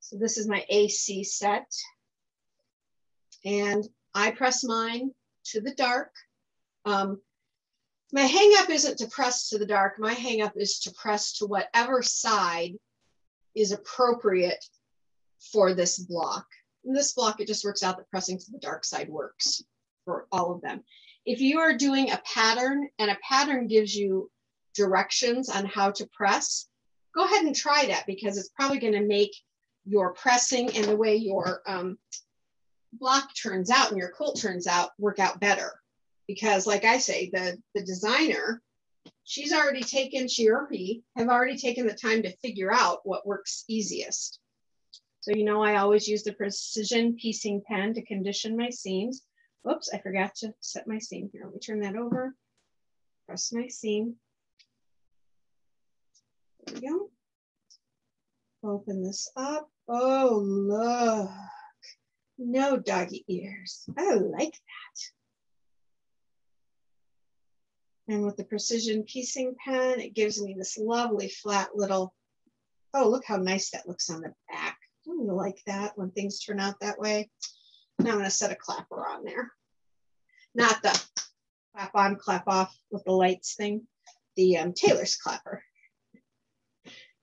So this is my AC set. And I press mine to the dark. Um, my hang up isn't to press to the dark. My hang up is to press to whatever side is appropriate for this block. In this block, it just works out that pressing to the dark side works for all of them. If you are doing a pattern and a pattern gives you directions on how to press, go ahead and try that because it's probably going to make your pressing and the way your um, block turns out and your quilt turns out work out better. Because like I say, the, the designer, she's already taken, she or he have already taken the time to figure out what works easiest. So you know I always use the precision piecing pen to condition my seams. Oops, I forgot to set my seam here. Let me turn that over, press my seam. There we go. Open this up. Oh, look. No doggy ears. I like that. And with the precision piecing pen, it gives me this lovely flat little, oh, look how nice that looks on the back. You like that when things turn out that way? Now I'm gonna set a clapper on there. Not the clap on, clap off with the lights thing, the um, tailor's clapper.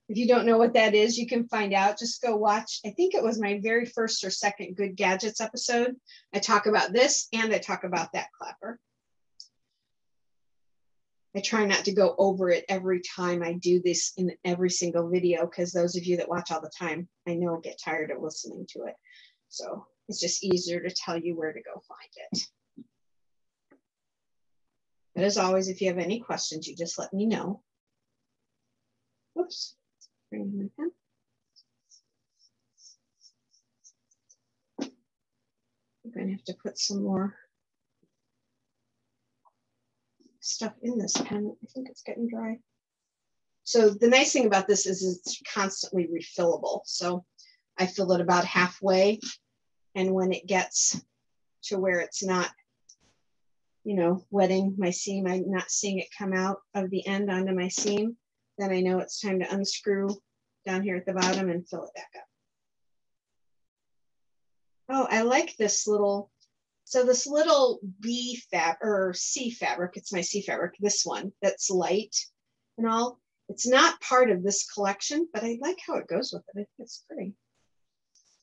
If you don't know what that is, you can find out. Just go watch. I think it was my very first or second Good Gadgets episode. I talk about this and I talk about that clapper. I try not to go over it every time I do this in every single video because those of you that watch all the time, I know get tired of listening to it. So it's just easier to tell you where to go find it. But as always, if you have any questions, you just let me know. Oops. Bring my pen. I'm going to have to put some more stuff in this pen. I think it's getting dry. So the nice thing about this is it's constantly refillable. So I fill it about halfway. And when it gets to where it's not, you know, wetting my seam, I'm not seeing it come out of the end onto my seam, then I know it's time to unscrew down here at the bottom and fill it back up. Oh, I like this little, so this little B fab or C fabric, it's my C fabric, this one that's light and all. It's not part of this collection, but I like how it goes with it. I think it's pretty.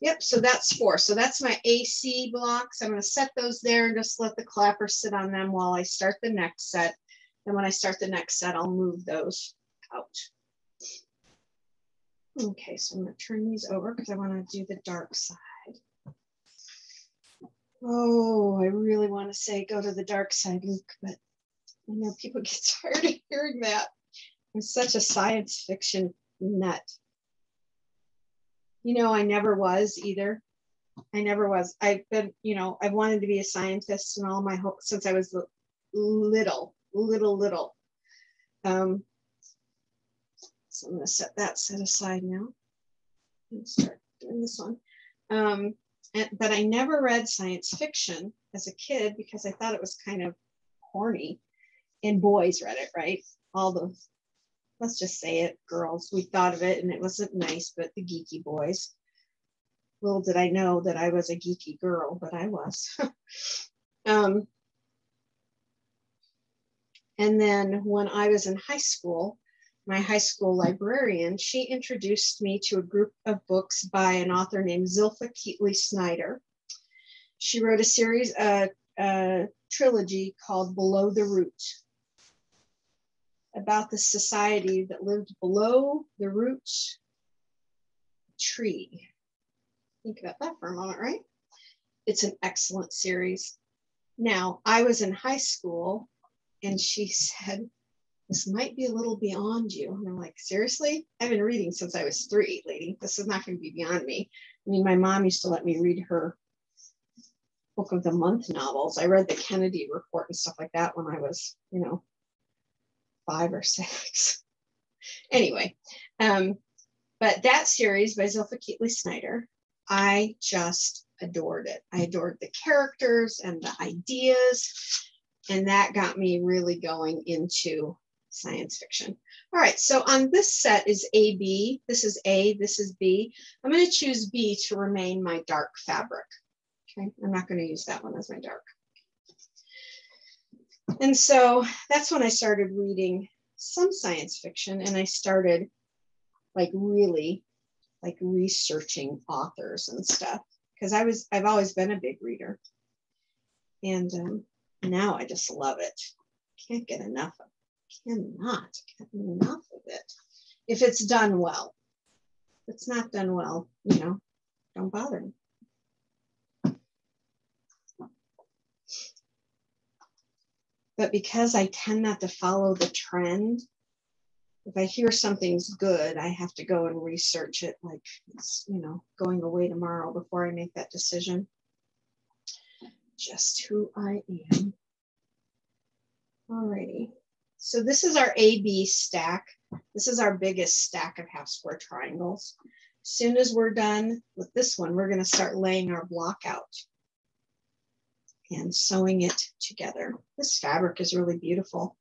Yep, so that's four. So that's my AC blocks. I'm gonna set those there and just let the clapper sit on them while I start the next set. And when I start the next set, I'll move those out. Okay, so I'm gonna turn these over because I wanna do the dark side. Oh, I really wanna say go to the dark side, Luke, but I know people get tired of hearing that. I'm such a science fiction nut. You know, I never was either. I never was. I've been, you know, I've wanted to be a scientist and all my whole since I was little, little, little. Um, so I'm going to set that set aside now and start doing this one. Um, and, but I never read science fiction as a kid because I thought it was kind of horny. And boys read it, right? All the, let's just say it, girls. We thought of it and it wasn't nice, but the geeky boys. Little did I know that I was a geeky girl, but I was. um, and then when I was in high school, my high school librarian, she introduced me to a group of books by an author named Zilpha Keatley Snyder. She wrote a series, a, a trilogy called Below the Root, about the society that lived below the root tree. Think about that for a moment, right? It's an excellent series. Now, I was in high school and she said, this might be a little beyond you. And I'm like, seriously? I've been reading since I was three, lady. This is not going to be beyond me. I mean, my mom used to let me read her book of the month novels. I read the Kennedy report and stuff like that when I was, you know, five or six. anyway, um, but that series by Zilpha Keatley Snyder, I just adored it. I adored the characters and the ideas. And that got me really going into science fiction. All right, so on this set is AB. This is A, this is B. I'm going to choose B to remain my dark fabric. Okay, I'm not going to use that one as my dark. And so that's when I started reading some science fiction and I started like really like researching authors and stuff because I was I've always been a big reader. And um, now I just love it. Can't get enough of cannot get enough of it if it's done well. If it's not done well, you know, don't bother me. But because I tend not to follow the trend, if I hear something's good, I have to go and research it like it's, you know, going away tomorrow before I make that decision. Just who I am. Alrighty. So this is our AB stack. This is our biggest stack of half square triangles. As soon as we're done with this one, we're gonna start laying our block out and sewing it together. This fabric is really beautiful.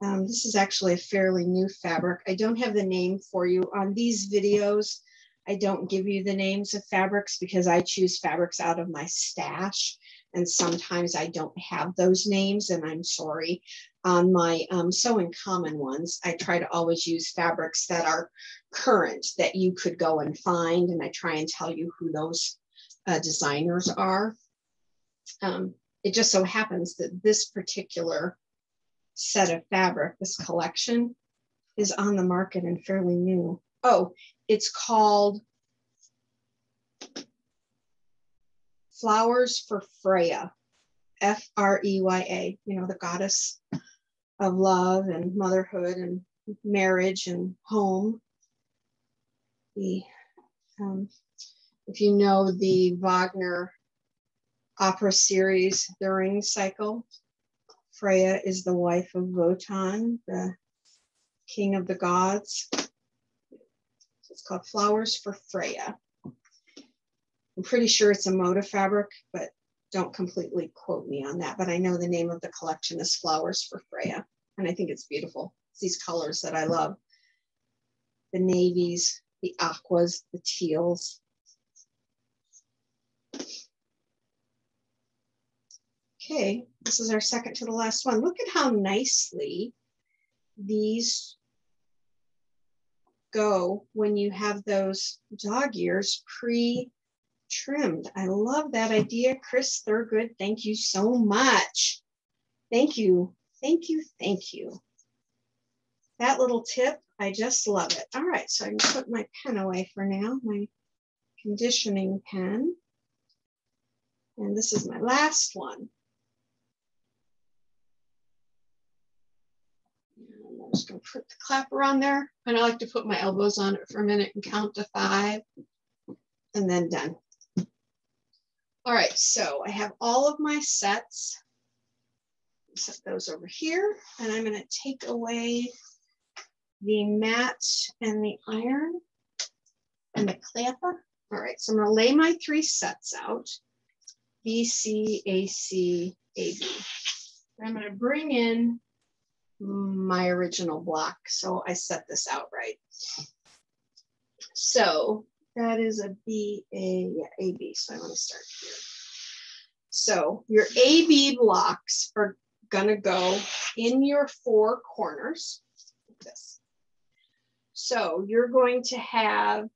Um, this is actually a fairly new fabric. I don't have the name for you on these videos. I don't give you the names of fabrics because I choose fabrics out of my stash. And sometimes I don't have those names and I'm sorry. On my um, sewing common ones, I try to always use fabrics that are current that you could go and find. And I try and tell you who those uh, designers are. Um, it just so happens that this particular set of fabric, this collection, is on the market and fairly new. Oh, it's called Flowers for Freya, F R E Y A, you know, the goddess of love and motherhood and marriage and home. The um, if you know the Wagner opera series, The Ring Cycle, Freya is the wife of Wotan, the king of the gods. So It's called Flowers for Freya. I'm pretty sure it's a motif fabric, but don't completely quote me on that. But I know the name of the collection is Flowers for Freya. And I think it's beautiful. It's these colors that I love. The navies, the aquas, the teals, Okay, this is our second to the last one. Look at how nicely these go when you have those dog ears pre-trimmed. I love that idea. Chris Thurgood, thank you so much. Thank you, thank you, thank you. That little tip, I just love it. All right, so I can put my pen away for now, my conditioning pen. And this is my last one. I'm just gonna put the clapper on there. And I like to put my elbows on it for a minute and count to five and then done. All right, so I have all of my sets. Set those over here and I'm gonna take away the mat and the iron and the clapper. All right, so I'm gonna lay my three sets out. B, C, A, C, A, B. I'm gonna bring in my original block. So I set this out right. So that is a B, A, yeah, A, B. So I want to start here. So your A, B blocks are gonna go in your four corners, like this. So you're going to have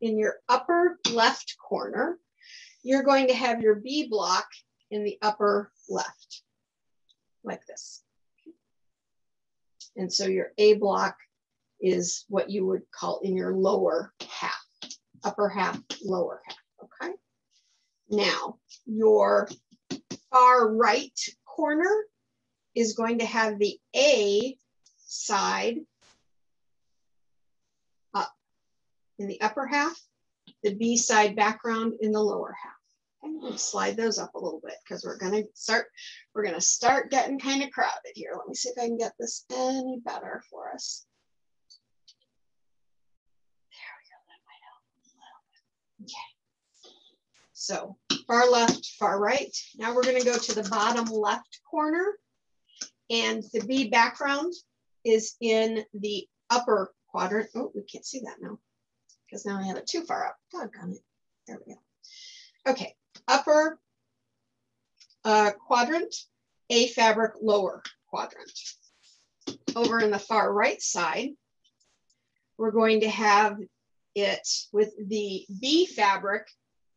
in your upper left corner, you're going to have your B block in the upper left, like this. And so your A block is what you would call in your lower half, upper half, lower half, okay? Now, your far right corner is going to have the A side up in the upper half, the B side background in the lower half. Slide those up a little bit because we're going to start, we're going to start getting kind of crowded here. Let me see if I can get this any better for us. There we go, that might help a little bit. Okay. So far left, far right. Now we're going to go to the bottom left corner and the B background is in the upper quadrant. Oh, we can't see that now because now I have it too far up. Doggone it. There we go. Okay, upper uh, quadrant, A fabric lower quadrant. Over in the far right side, we're going to have it with the B fabric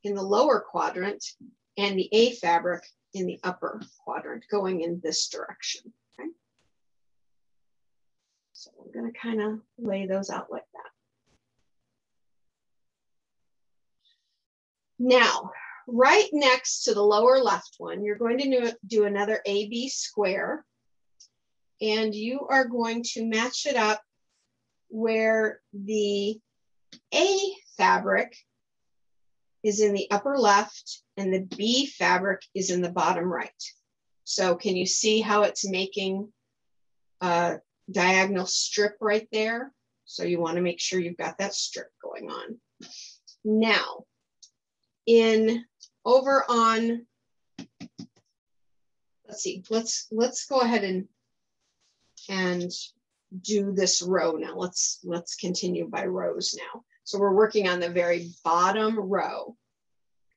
in the lower quadrant and the A fabric in the upper quadrant going in this direction. So we're going to kind of lay those out like that. Now, right next to the lower left one, you're going to do another AB square. And you are going to match it up where the A fabric is in the upper left and the B fabric is in the bottom right. So can you see how it's making a diagonal strip right there? So you wanna make sure you've got that strip going on. Now, in over on, let's see, let's let's go ahead and and do this row now. Let's let's continue by rows now. So we're working on the very bottom row.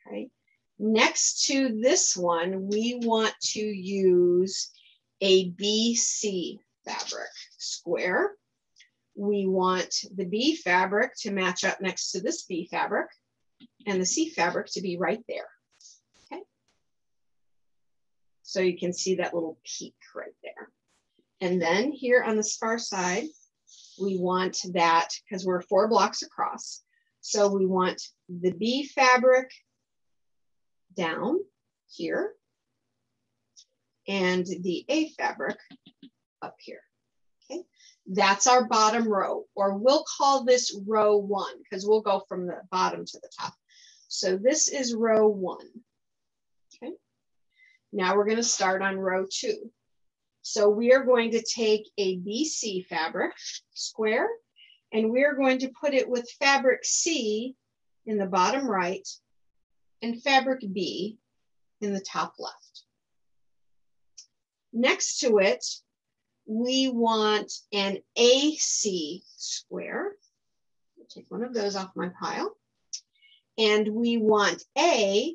Okay. Next to this one, we want to use a BC fabric square. We want the B fabric to match up next to this B fabric and the C fabric to be right there. Okay. So you can see that little peak right there. And then here on the far side, we want that because we're four blocks across. So we want the B fabric down here and the A fabric up here. Okay, that's our bottom row, or we'll call this row one because we'll go from the bottom to the top. So this is row one. Okay, now we're going to start on row two. So we are going to take a BC fabric square and we're going to put it with fabric C in the bottom right and fabric B in the top left. Next to it, we want an AC square. I'll take one of those off my pile. And we want A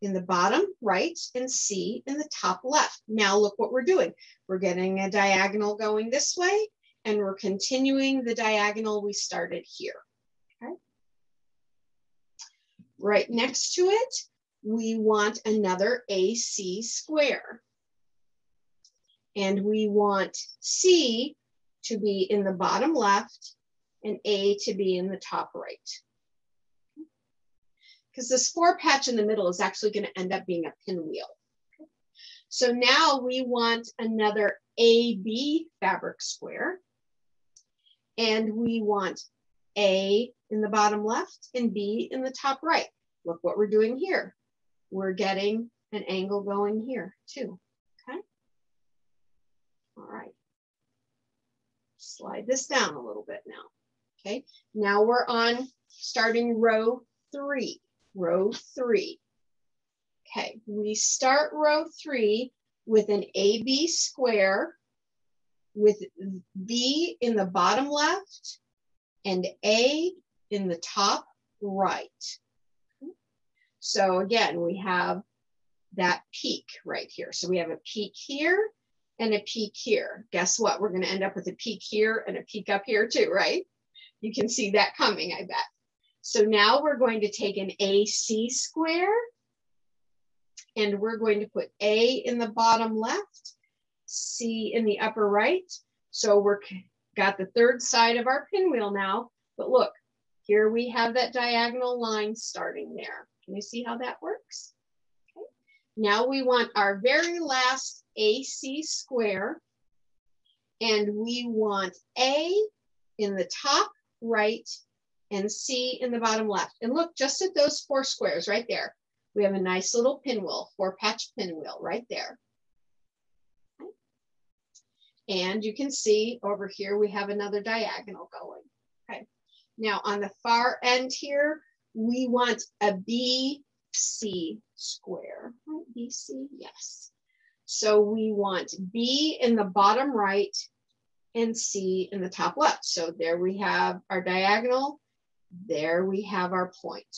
in the bottom right and C in the top left. Now look what we're doing. We're getting a diagonal going this way and we're continuing the diagonal we started here. Okay. Right next to it, we want another AC square. And we want C to be in the bottom left and A to be in the top right because this four patch in the middle is actually going to end up being a pinwheel. So now we want another AB fabric square. And we want A in the bottom left and B in the top right. Look what we're doing here. We're getting an angle going here too, okay? All right. Slide this down a little bit now, okay? Now we're on starting row three row three. Okay, we start row three with an AB square with B in the bottom left and A in the top right. So again, we have that peak right here. So we have a peak here and a peak here. Guess what? We're going to end up with a peak here and a peak up here too, right? You can see that coming, I bet. So now we're going to take an AC square and we're going to put A in the bottom left, C in the upper right. So we're got the third side of our pinwheel now, but look, here we have that diagonal line starting there. Can you see how that works? Okay. Now we want our very last AC square and we want A in the top right and C in the bottom left. And look just at those four squares right there. We have a nice little pinwheel, four patch pinwheel right there. And you can see over here, we have another diagonal going. Okay. Now on the far end here, we want a BC square. Right? BC, yes. So we want B in the bottom right and C in the top left. So there we have our diagonal There we have our point.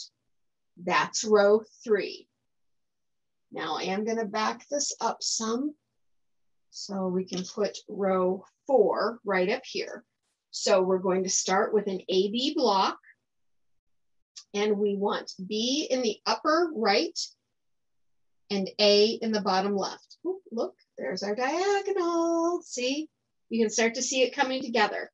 That's row three. Now I am gonna back this up some so we can put row four right up here. So we're going to start with an AB block and we want B in the upper right and A in the bottom left. Ooh, look, there's our diagonal. See, you can start to see it coming together.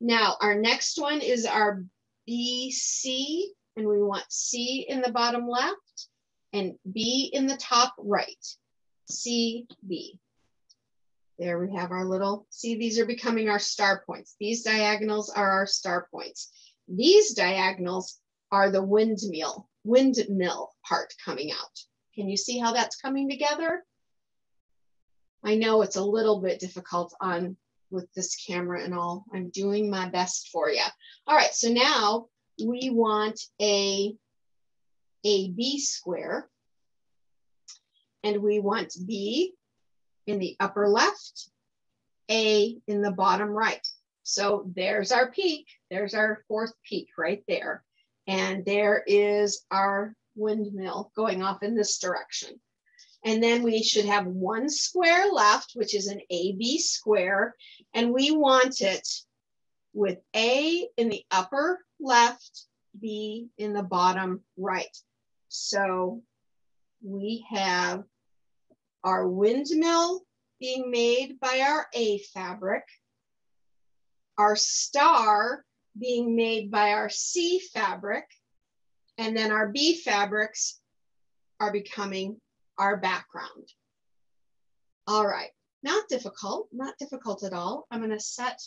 Now, our next one is our BC, and we want C in the bottom left and B in the top right. C, B. There we have our little, see, these are becoming our star points. These diagonals are our star points. These diagonals are the windmill, windmill part coming out. Can you see how that's coming together? I know it's a little bit difficult on with this camera and all. I'm doing my best for you. All right, so now we want a AB square and we want B in the upper left, A in the bottom right. So there's our peak. There's our fourth peak right there. And there is our windmill going off in this direction. And then we should have one square left, which is an AB square. And we want it with A in the upper left, B in the bottom right. So we have our windmill being made by our A fabric, our star being made by our C fabric, and then our B fabrics are becoming our background. All right, not difficult, not difficult at all. I'm gonna set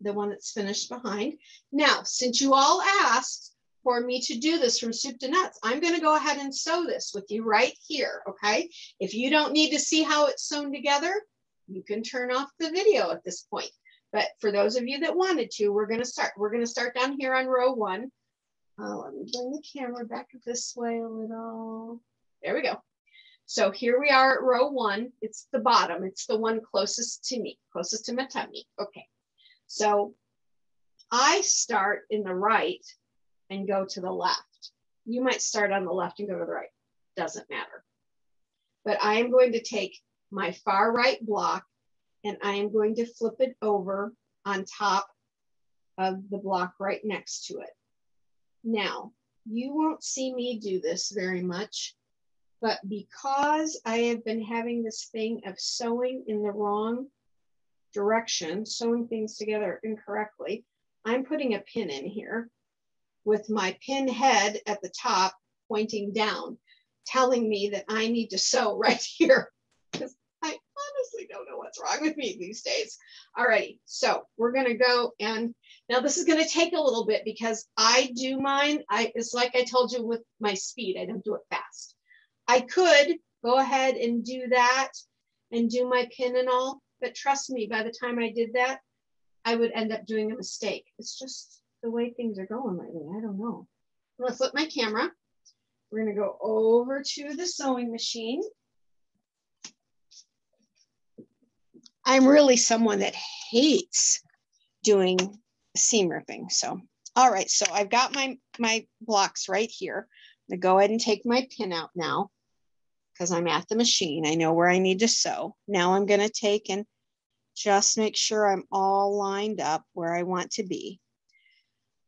the one that's finished behind. Now, since you all asked for me to do this from soup to nuts, I'm gonna go ahead and sew this with you right here, okay? If you don't need to see how it's sewn together, you can turn off the video at this point. But for those of you that wanted to, we're gonna start. We're gonna start down here on row one. Let me bring the camera back this way a little. There we go. So here we are at row one. It's the bottom. It's the one closest to me, closest to my tummy. Okay. So I start in the right and go to the left. You might start on the left and go to the right. Doesn't matter. But I am going to take my far right block and I am going to flip it over on top of the block right next to it. Now, you won't see me do this very much, but because I have been having this thing of sewing in the wrong direction, sewing things together incorrectly, I'm putting a pin in here with my pin head at the top pointing down, telling me that I need to sew right here honestly don't know what's wrong with me these days. All righty, so we're gonna go and now this is gonna take a little bit because I do mine. I it's like I told you with my speed, I don't do it fast. I could go ahead and do that and do my pin and all, but trust me, by the time I did that, I would end up doing a mistake. It's just the way things are going lately. I don't know. I'm gonna flip my camera. We're gonna go over to the sewing machine. I'm really someone that hates doing seam ripping. So, all right, so I've got my, my blocks right here. I'm gonna go ahead and take my pin out now because I'm at the machine. I know where I need to sew. Now I'm gonna take and just make sure I'm all lined up where I want to be.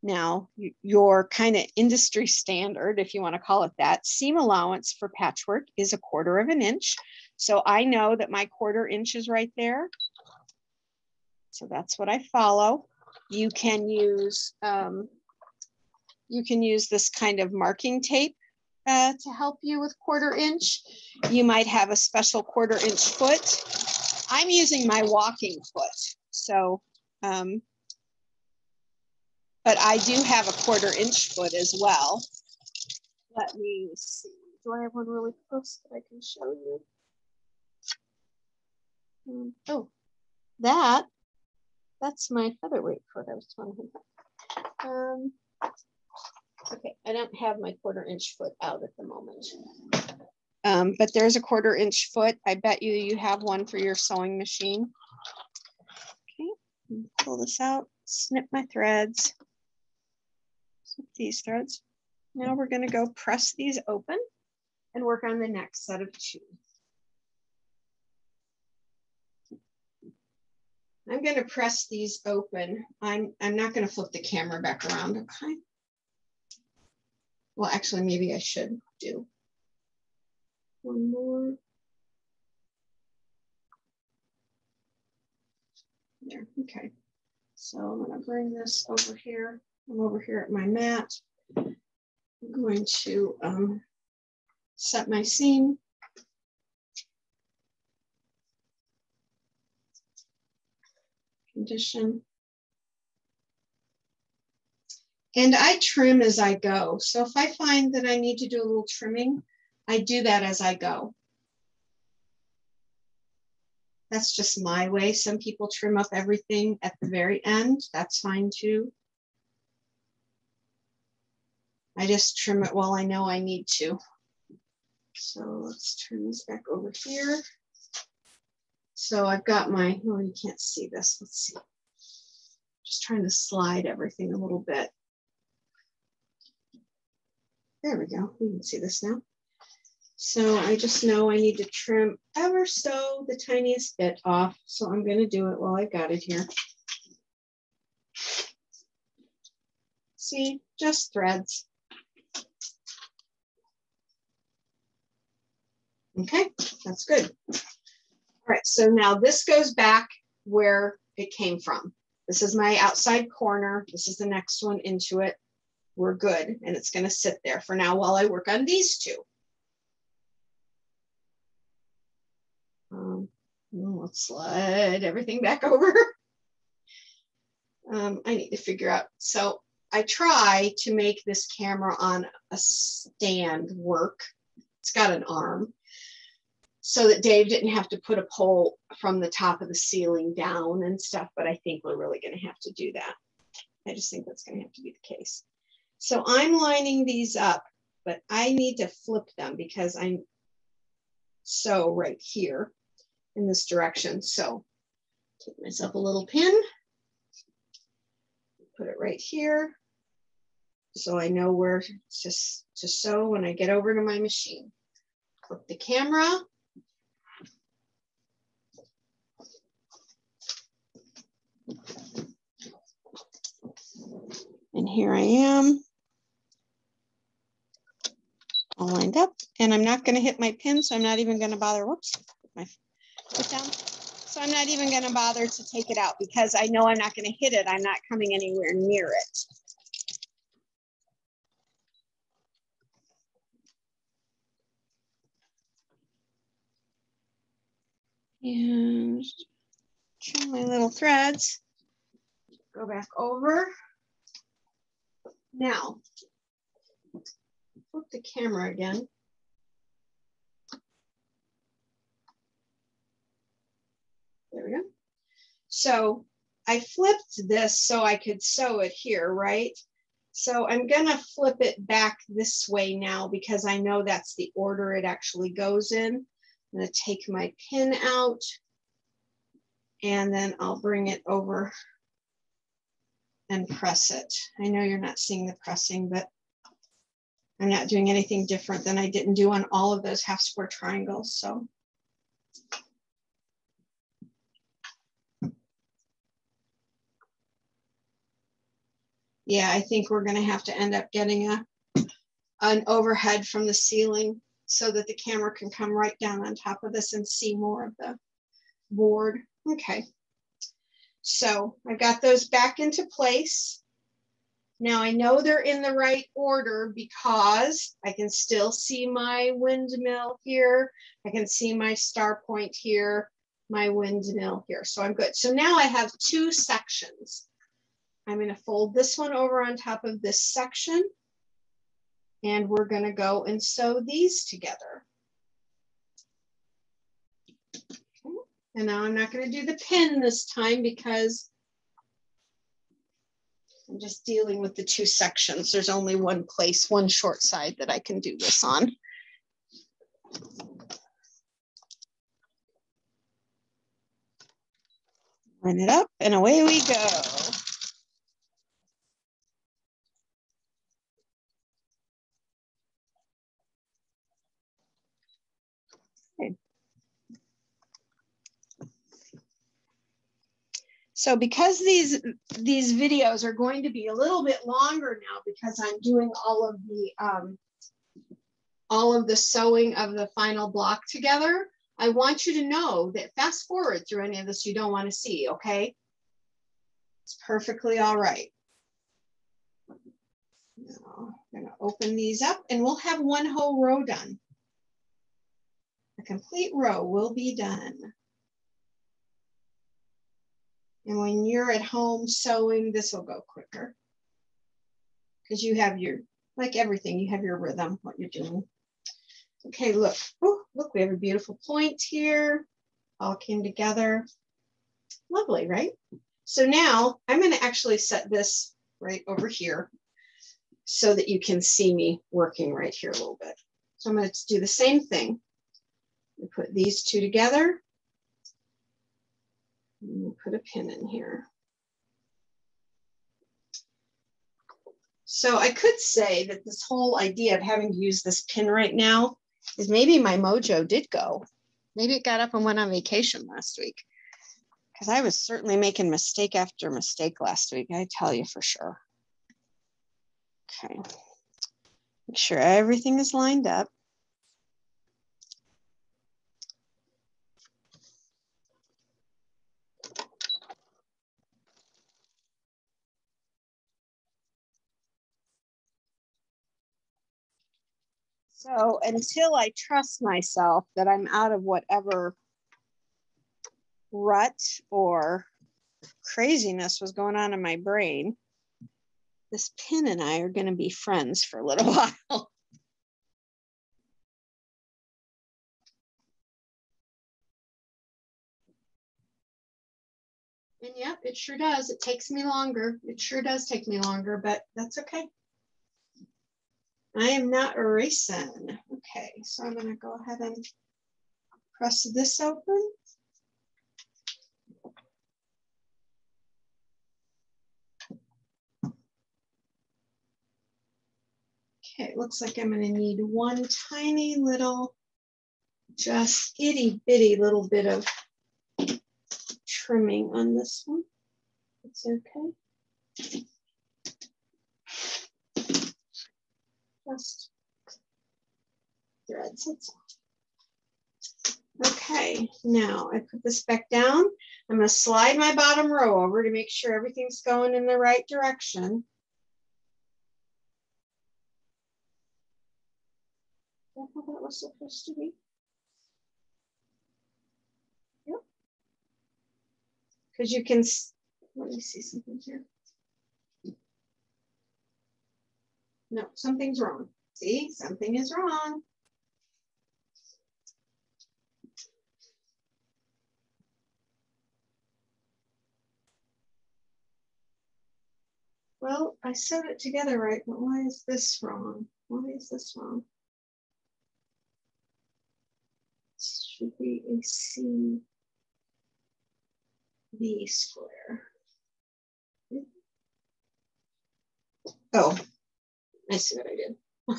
Now, your kind of industry standard, if you want to call it that, seam allowance for patchwork is a quarter of an inch. So I know that my quarter inch is right there. So that's what I follow. You can use, um, you can use this kind of marking tape uh, to help you with quarter inch. You might have a special quarter inch foot. I'm using my walking foot. So, um, but I do have a quarter inch foot as well. Let me see. Do I have one really close that I can show you? Um, oh, that, that's my featherweight foot I was talking about. Um, okay, I don't have my quarter inch foot out at the moment. Um, but there's a quarter inch foot. I bet you you have one for your sewing machine. Okay, pull this out. snip my threads, these threads. Now mm-hmm. we're gonna go press these open and work on the next set of two. I'm going to press these open. I'm, I'm not going to flip the camera back around, okay? Well, actually, maybe I should do one more. There, okay. So I'm going to bring this over here. I'm over here at my mat. I'm going to um, set my seam. Condition. And I trim as I go. So if I find that I need to do a little trimming, I do that as I go. That's just my way. Some people trim up everything at the very end. That's fine too. I just trim it while I know I need to. So let's turn this back over here. So I've got my, oh, you can't see this. Let's see. Just trying to slide everything a little bit. There we go. You can see this now. So I just know I need to trim ever so the tiniest bit off. So I'm going to do it while I've got it here. See, just threads. Okay, that's good. All right, so now this goes back where it came from. This is my outside corner. This is the next one into it. We're good, and it's gonna sit there for now while I work on these two. Um, let's slide everything back over. Um, I need to figure out, so I try to make this camera on a stand work. It's got an arm so that Dave didn't have to put a pole from the top of the ceiling down and stuff, but I think we're really gonna have to do that. I just think that's gonna have to be the case. So I'm lining these up, but I need to flip them because I'm so right here in this direction. So take myself a little pin, put it right here. So I know where to, to sew when I get over to my machine. Flip the camera, And here I am, all lined up. And I'm not gonna hit my pin, so I'm not even gonna bother, whoops, my foot down. So I'm not even gonna bother to take it out because I know I'm not gonna hit it. I'm not coming anywhere near it. And my little threads. Go back over. Now, flip the camera again. There we go. So I flipped this so I could sew it here, right? So I'm gonna flip it back this way now because I know that's the order it actually goes in. I'm gonna take my pin out and then I'll bring it over and press it. I know you're not seeing the pressing, but I'm not doing anything different than I didn't do on all of those half square triangles. So. Yeah, I think we're gonna have to end up getting a an overhead from the ceiling so that the camera can come right down on top of this and see more of the board. Okay. So I've got those back into place. Now I know they're in the right order because I can still see my windmill here. I can see my star point here, my windmill here. So I'm good. So now I have two sections. I'm going to fold this one over on top of this section. And we're going to go and sew these together. And now I'm not gonna do the pin this time because I'm just dealing with the two sections. There's only one place, one short side that I can do this on. Line it up and away we go. So because these these videos are going to be a little bit longer now because I'm doing all of the um, all of the sewing of the final block together, I want you to know that fast forward through any of this you don't want to see, okay? It's perfectly all right. Now I'm gonna open these up and we'll have one whole row done. A complete row will be done. And when you're at home sewing, this will go quicker because you have your, like everything, you have your rhythm, what you're doing. Okay, look, Ooh, look, we have a beautiful point here. All came together. Lovely, right? So now I'm gonna actually set this right over here so that you can see me working right here a little bit. So I'm gonna do the same thing. Put these two together put a pin in here. So I could say that this whole idea of having to use this pin right now is maybe my mojo did go. Maybe it got up and went on vacation last week because I was certainly making mistake after mistake last week. I tell you for sure. Okay. Make sure everything is lined up. So until I trust myself that I'm out of whatever rut or craziness was going on in my brain, this pin and I are going to be friends for a little while. And yep, it sure does. It takes me longer. It sure does take me longer, but that's okay. I am not erasing. Okay, so I'm gonna go ahead and press this open. Okay, it looks like I'm gonna need one tiny little, just itty bitty little bit of trimming on this one. It's okay just threads. Okay, now I put this back down. I'm gonna slide my bottom row over to make sure everything's going in the right direction. That how that was supposed to be? Yep. Because you can, let me see something here. No, something's wrong. See, something is wrong. Well, I sewed it together right, but why is this wrong? Why is this wrong? This should be a C V square. Oh, I see what I did.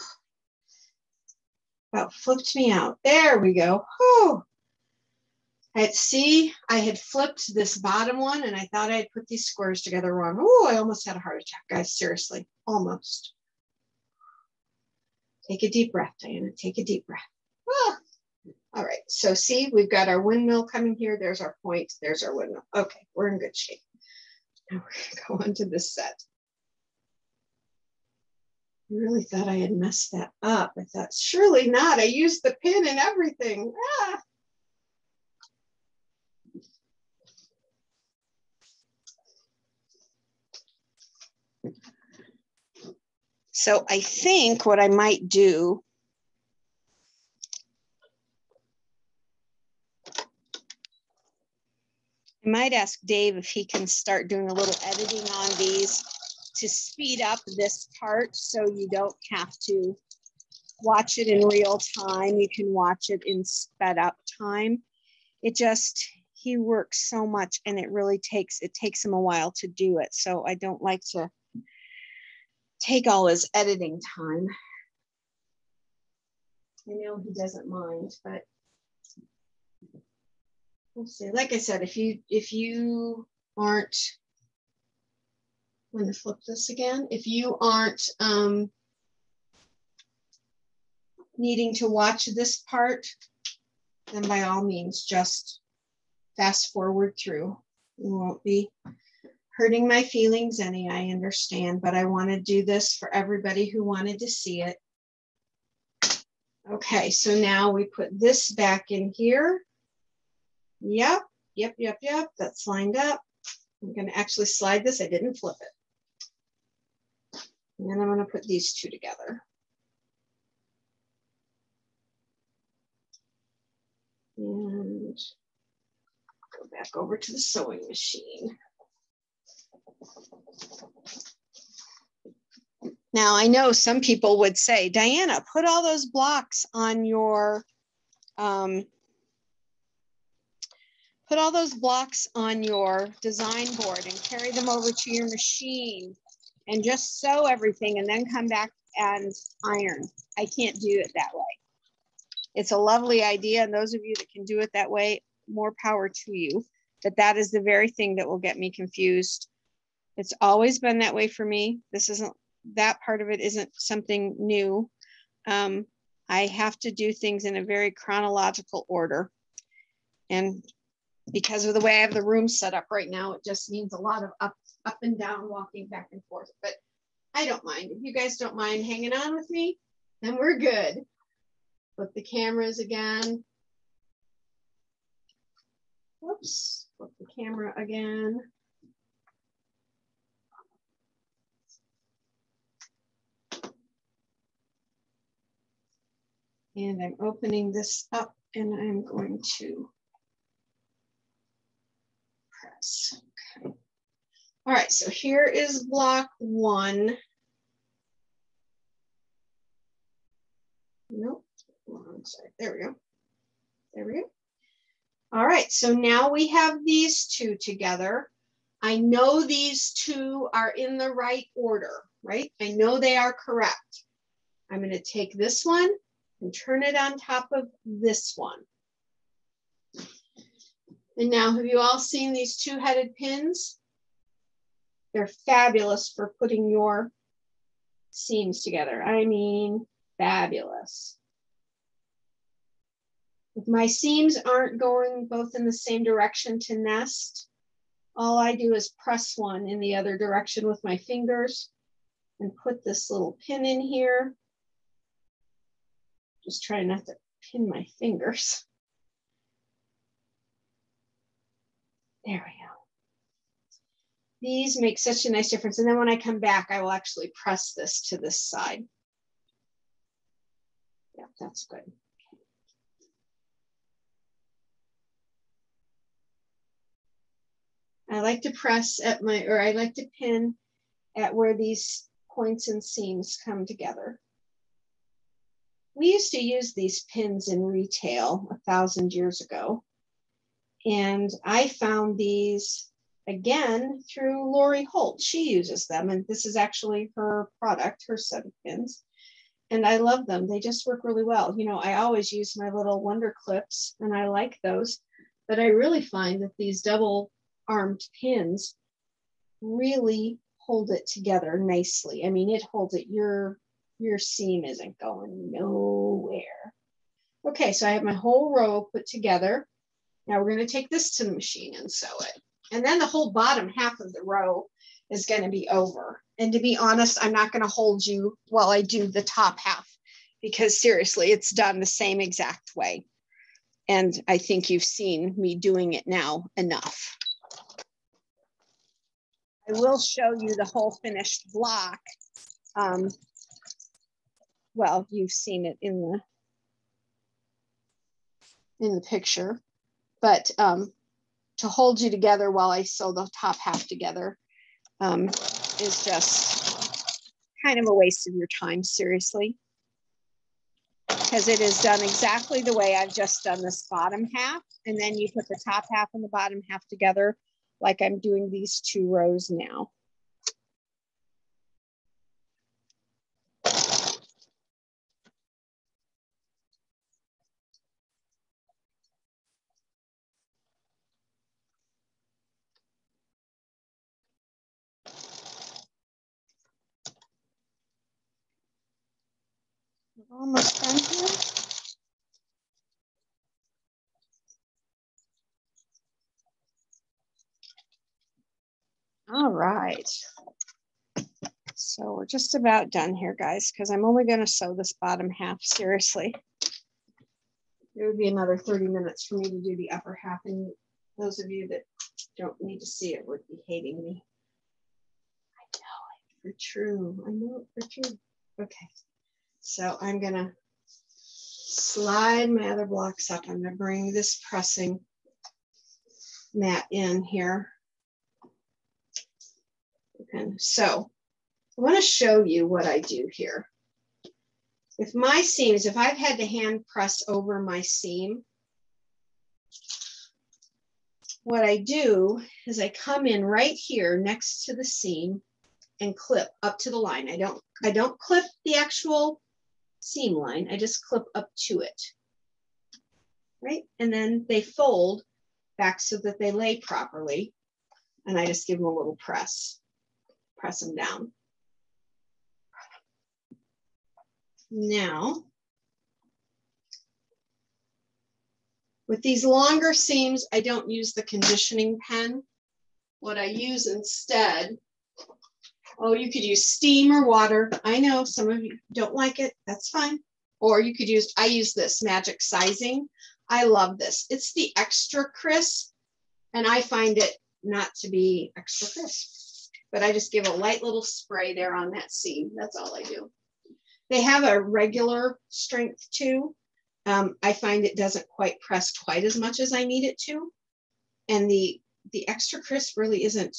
About flipped me out. There we go. Oh, had see, I had flipped this bottom one and I thought I had put these squares together wrong. Oh, I almost had a heart attack, guys. Seriously, almost. Take a deep breath, Diana. Take a deep breath. Ah. All right, so see, we've got our windmill coming here. There's our point. There's our windmill. Okay, we're in good shape. Now we're going to go into this set. I really thought I had messed that up. I thought, surely not. I used the pin and everything. Ah. So I think what I might do I might ask Dave if he can start doing a little editing on these to speed up this part so you don't have to watch it in real time. You can watch it in sped up time. It just, he works so much and it really takes, it takes him a while to do it. So I don't like to take all his editing time. I know he doesn't mind, but we'll see. Like I said, if you if you aren't, I'm going to flip this again. If you aren't um, needing to watch this part, then by all means, just fast forward through. You won't be hurting my feelings any, I understand, but I want to do this for everybody who wanted to see it. Okay, so now we put this back in here. Yep, yep, yep, yep, that's lined up. I'm gonna actually slide this, I didn't flip it. And then I'm gonna put these two together. And go back over to the sewing machine. Now, I know some people would say, Diana, put all those blocks on your, um, put all those blocks on your design board and carry them over to your machine and just sew everything and then come back and iron. I can't do it that way. It's a lovely idea. And those of you that can do it that way, more power to you. But that is the very thing that will get me confused it's always been that way for me. This isn't, that part of it isn't something new. Um, I have to do things in a very chronological order. And because of the way I have the room set up right now, it just means a lot of up, up and down, walking back and forth. But I don't mind. If you guys don't mind hanging on with me, then we're good. Flip the cameras again. Whoops, flip the camera again. And I'm opening this up and I'm going to press. Okay. All right, so here is block one. Nope, wrong side. There we go. There we go. All right, so now we have these two together. I know these two are in the right order, right? I know they are correct. I'm going to take this one and turn it on top of this one. And now, have you all seen these two-headed pins? They're fabulous for putting your seams together. I mean, fabulous. If my seams aren't going both in the same direction to nest, all I do is press one in the other direction with my fingers and put this little pin in here just trying not to pin my fingers. There we go. These make such a nice difference. And then when I come back, I will actually press this to this side. Yeah, that's good. I like to press at my, or I like to pin at where these points and seams come together. We used to use these pins in retail a thousand years ago. And I found these again through Lori Holt. She uses them, and this is actually her product, her set of pins. And I love them. They just work really well. You know, I always use my little Wonder Clips, and I like those. But I really find that these double armed pins really hold it together nicely. I mean, it holds it. Your your seam isn't going nowhere. Okay, so I have my whole row put together. Now we're going to take this to the machine and sew it. And then the whole bottom half of the row is going to be over. And to be honest, I'm not going to hold you while I do the top half because seriously, it's done the same exact way. And I think you've seen me doing it now enough. I will show you the whole finished block um, well, you've seen it in the in the picture, but um, to hold you together while I sew the top half together um, is just kind of a waste of your time, seriously. Because it is done exactly the way I've just done this bottom half. And then you put the top half and the bottom half together like I'm doing these two rows now. Almost done here. All right. So we're just about done here, guys, because I'm only going to sew this bottom half, seriously. It would be another 30 minutes for me to do the upper half, and those of you that don't need to see it would be hating me. I know it for true. I know it for true. Okay, so I'm going to slide my other blocks up. I'm to bring this pressing mat in here. Okay, so I want to show you what I do here. If my seams, if I've had to hand press over my seam, what I do is I come in right here next to the seam and clip up to the line. I don't, I don't clip the actual seam line. I just clip up to it, right? And then they fold back so that they lay properly. And I just give them a little press, press them down. Now, with these longer seams, I don't use the conditioning pen. What I use instead, oh, you could use steam or water. I know some of you don't like it, that's fine. Or you could use, I use this magic sizing. I love this. It's the extra crisp and I find it not to be extra crisp, but I just give a light little spray there on that seam. That's all I do. They have a regular strength too. Um, I find it doesn't quite press quite as much as I need it to. And the, the extra crisp really isn't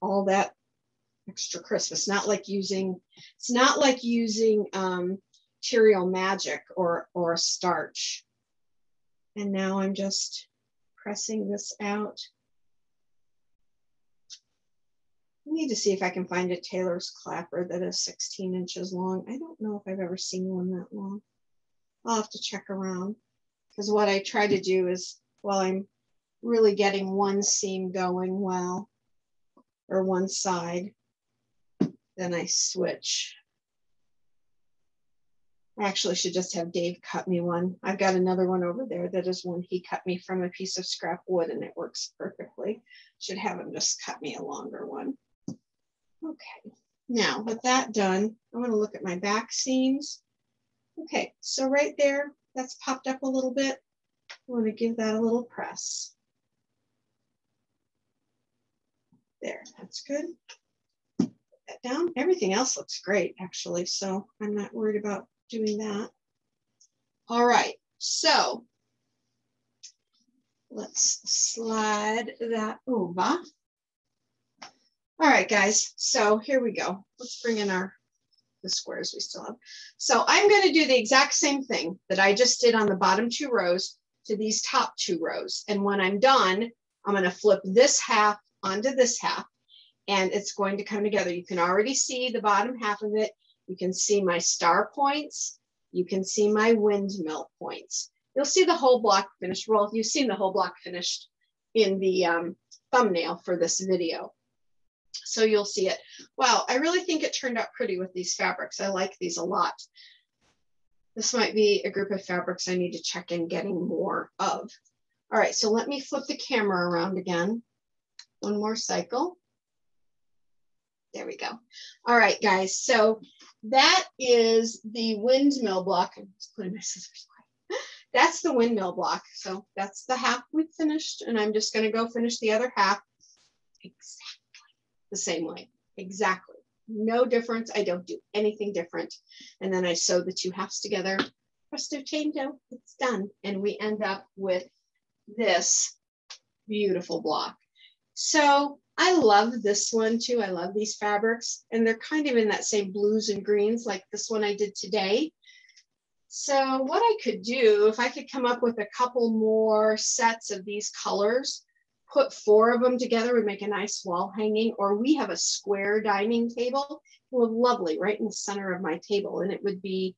all that extra crisp. It's not like using, it's not like using um, Material Magic or, or starch. And now I'm just pressing this out. I need to see if I can find a tailor's clapper that is 16 inches long. I don't know if I've ever seen one that long. I'll have to check around because what I try to do is while I'm really getting one seam going well or one side, then I switch. I actually should just have Dave cut me one. I've got another one over there that is one he cut me from a piece of scrap wood and it works perfectly. Should have him just cut me a longer one. Okay, now with that done, I'm gonna look at my back seams. Okay, so right there, that's popped up a little bit. I wanna give that a little press. There, that's good. That down. Everything else looks great, actually, so I'm not worried about doing that. All right, so let's slide that over. All right, guys, so here we go. Let's bring in our the squares we still have. So I'm going to do the exact same thing that I just did on the bottom two rows to these top two rows. And when I'm done, I'm going to flip this half onto this half and it's going to come together. You can already see the bottom half of it. You can see my star points. You can see my windmill points. You'll see the whole block finished. Well, you've seen the whole block finished in the um, thumbnail for this video. So you'll see it. Wow, I really think it turned out pretty with these fabrics. I like these a lot. This might be a group of fabrics I need to check in getting more of. All right, so let me flip the camera around again. One more cycle. There we go. All right, guys, so that is the windmill block. I'm just putting my scissors away. That's the windmill block. So that's the half we've finished, and I'm just gonna go finish the other half. Exactly the same way. Exactly. No difference. I don't do anything different. And then I sew the two halves together. Presto changeo, it's done. And we end up with this beautiful block. So I love this one too. I love these fabrics and they're kind of in that same blues and greens like this one I did today. So what I could do, if I could come up with a couple more sets of these colors, put four of them together would make a nice wall hanging, or we have a square dining table. Would lovely right in the center of my table, and it would be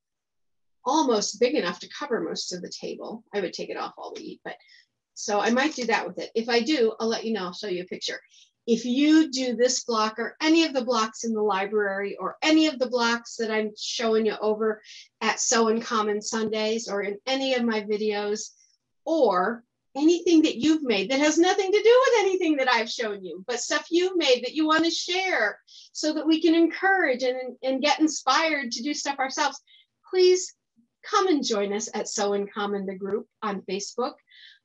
almost big enough to cover most of the table. I would take it off while we eat, but so I might do that with it. If I do, I'll let you know, I'll show you a picture. If you do this block or any of the blocks in the library or any of the blocks that I'm showing you over at Sew in Common Sundays or in any of my videos, or anything that you've made that has nothing to do with anything that I've shown you, but stuff you've made that you want to share so that we can encourage and, and get inspired to do stuff ourselves, please come and join us at Sew in Common, the group on Facebook.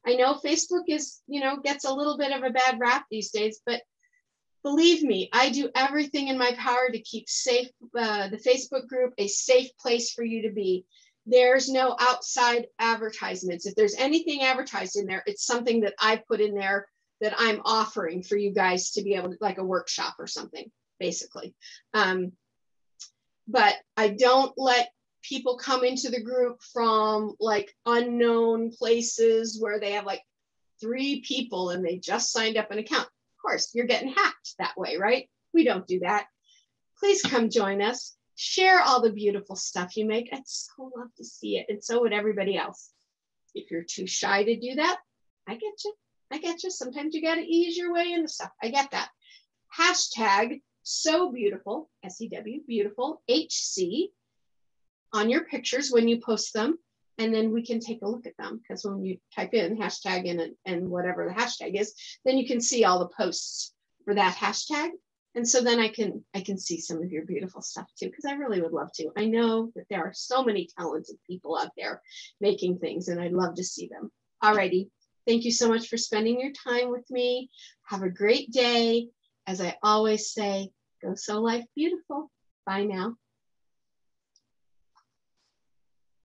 I know Facebook is, you know, gets a little bit of a bad rap these days, but believe me, I do everything in my power to keep safe uh, the Facebook group a safe place for you to be there's no outside advertisements. If there's anything advertised in there, it's something that I put in there that I'm offering for you guys to be able to, like a workshop or something, basically. Um, but I don't let people come into the group from like unknown places where they have like three people and they just signed up an account. Course, you're getting hacked that way, right? We don't do that. Please come join us share all the beautiful stuff you make. I'd so love to see it. And so would everybody else. If you're too shy to do that, I get you. I get you. Sometimes you got to ease your way into stuff. I get that. Hashtag so beautiful, S E W, beautiful, HC on your pictures when you post them. And then we can take a look at them because when you type in hashtag and, and whatever the hashtag is, then you can see all the posts for that hashtag. And so then i can i can see some of your beautiful stuff too because i really would love to. I know that there are so many talented people out there making things and i'd love to see them. Alrighty. Thank you so much for spending your time with me. Have a great day. As i always say go sew life beautiful. Bye now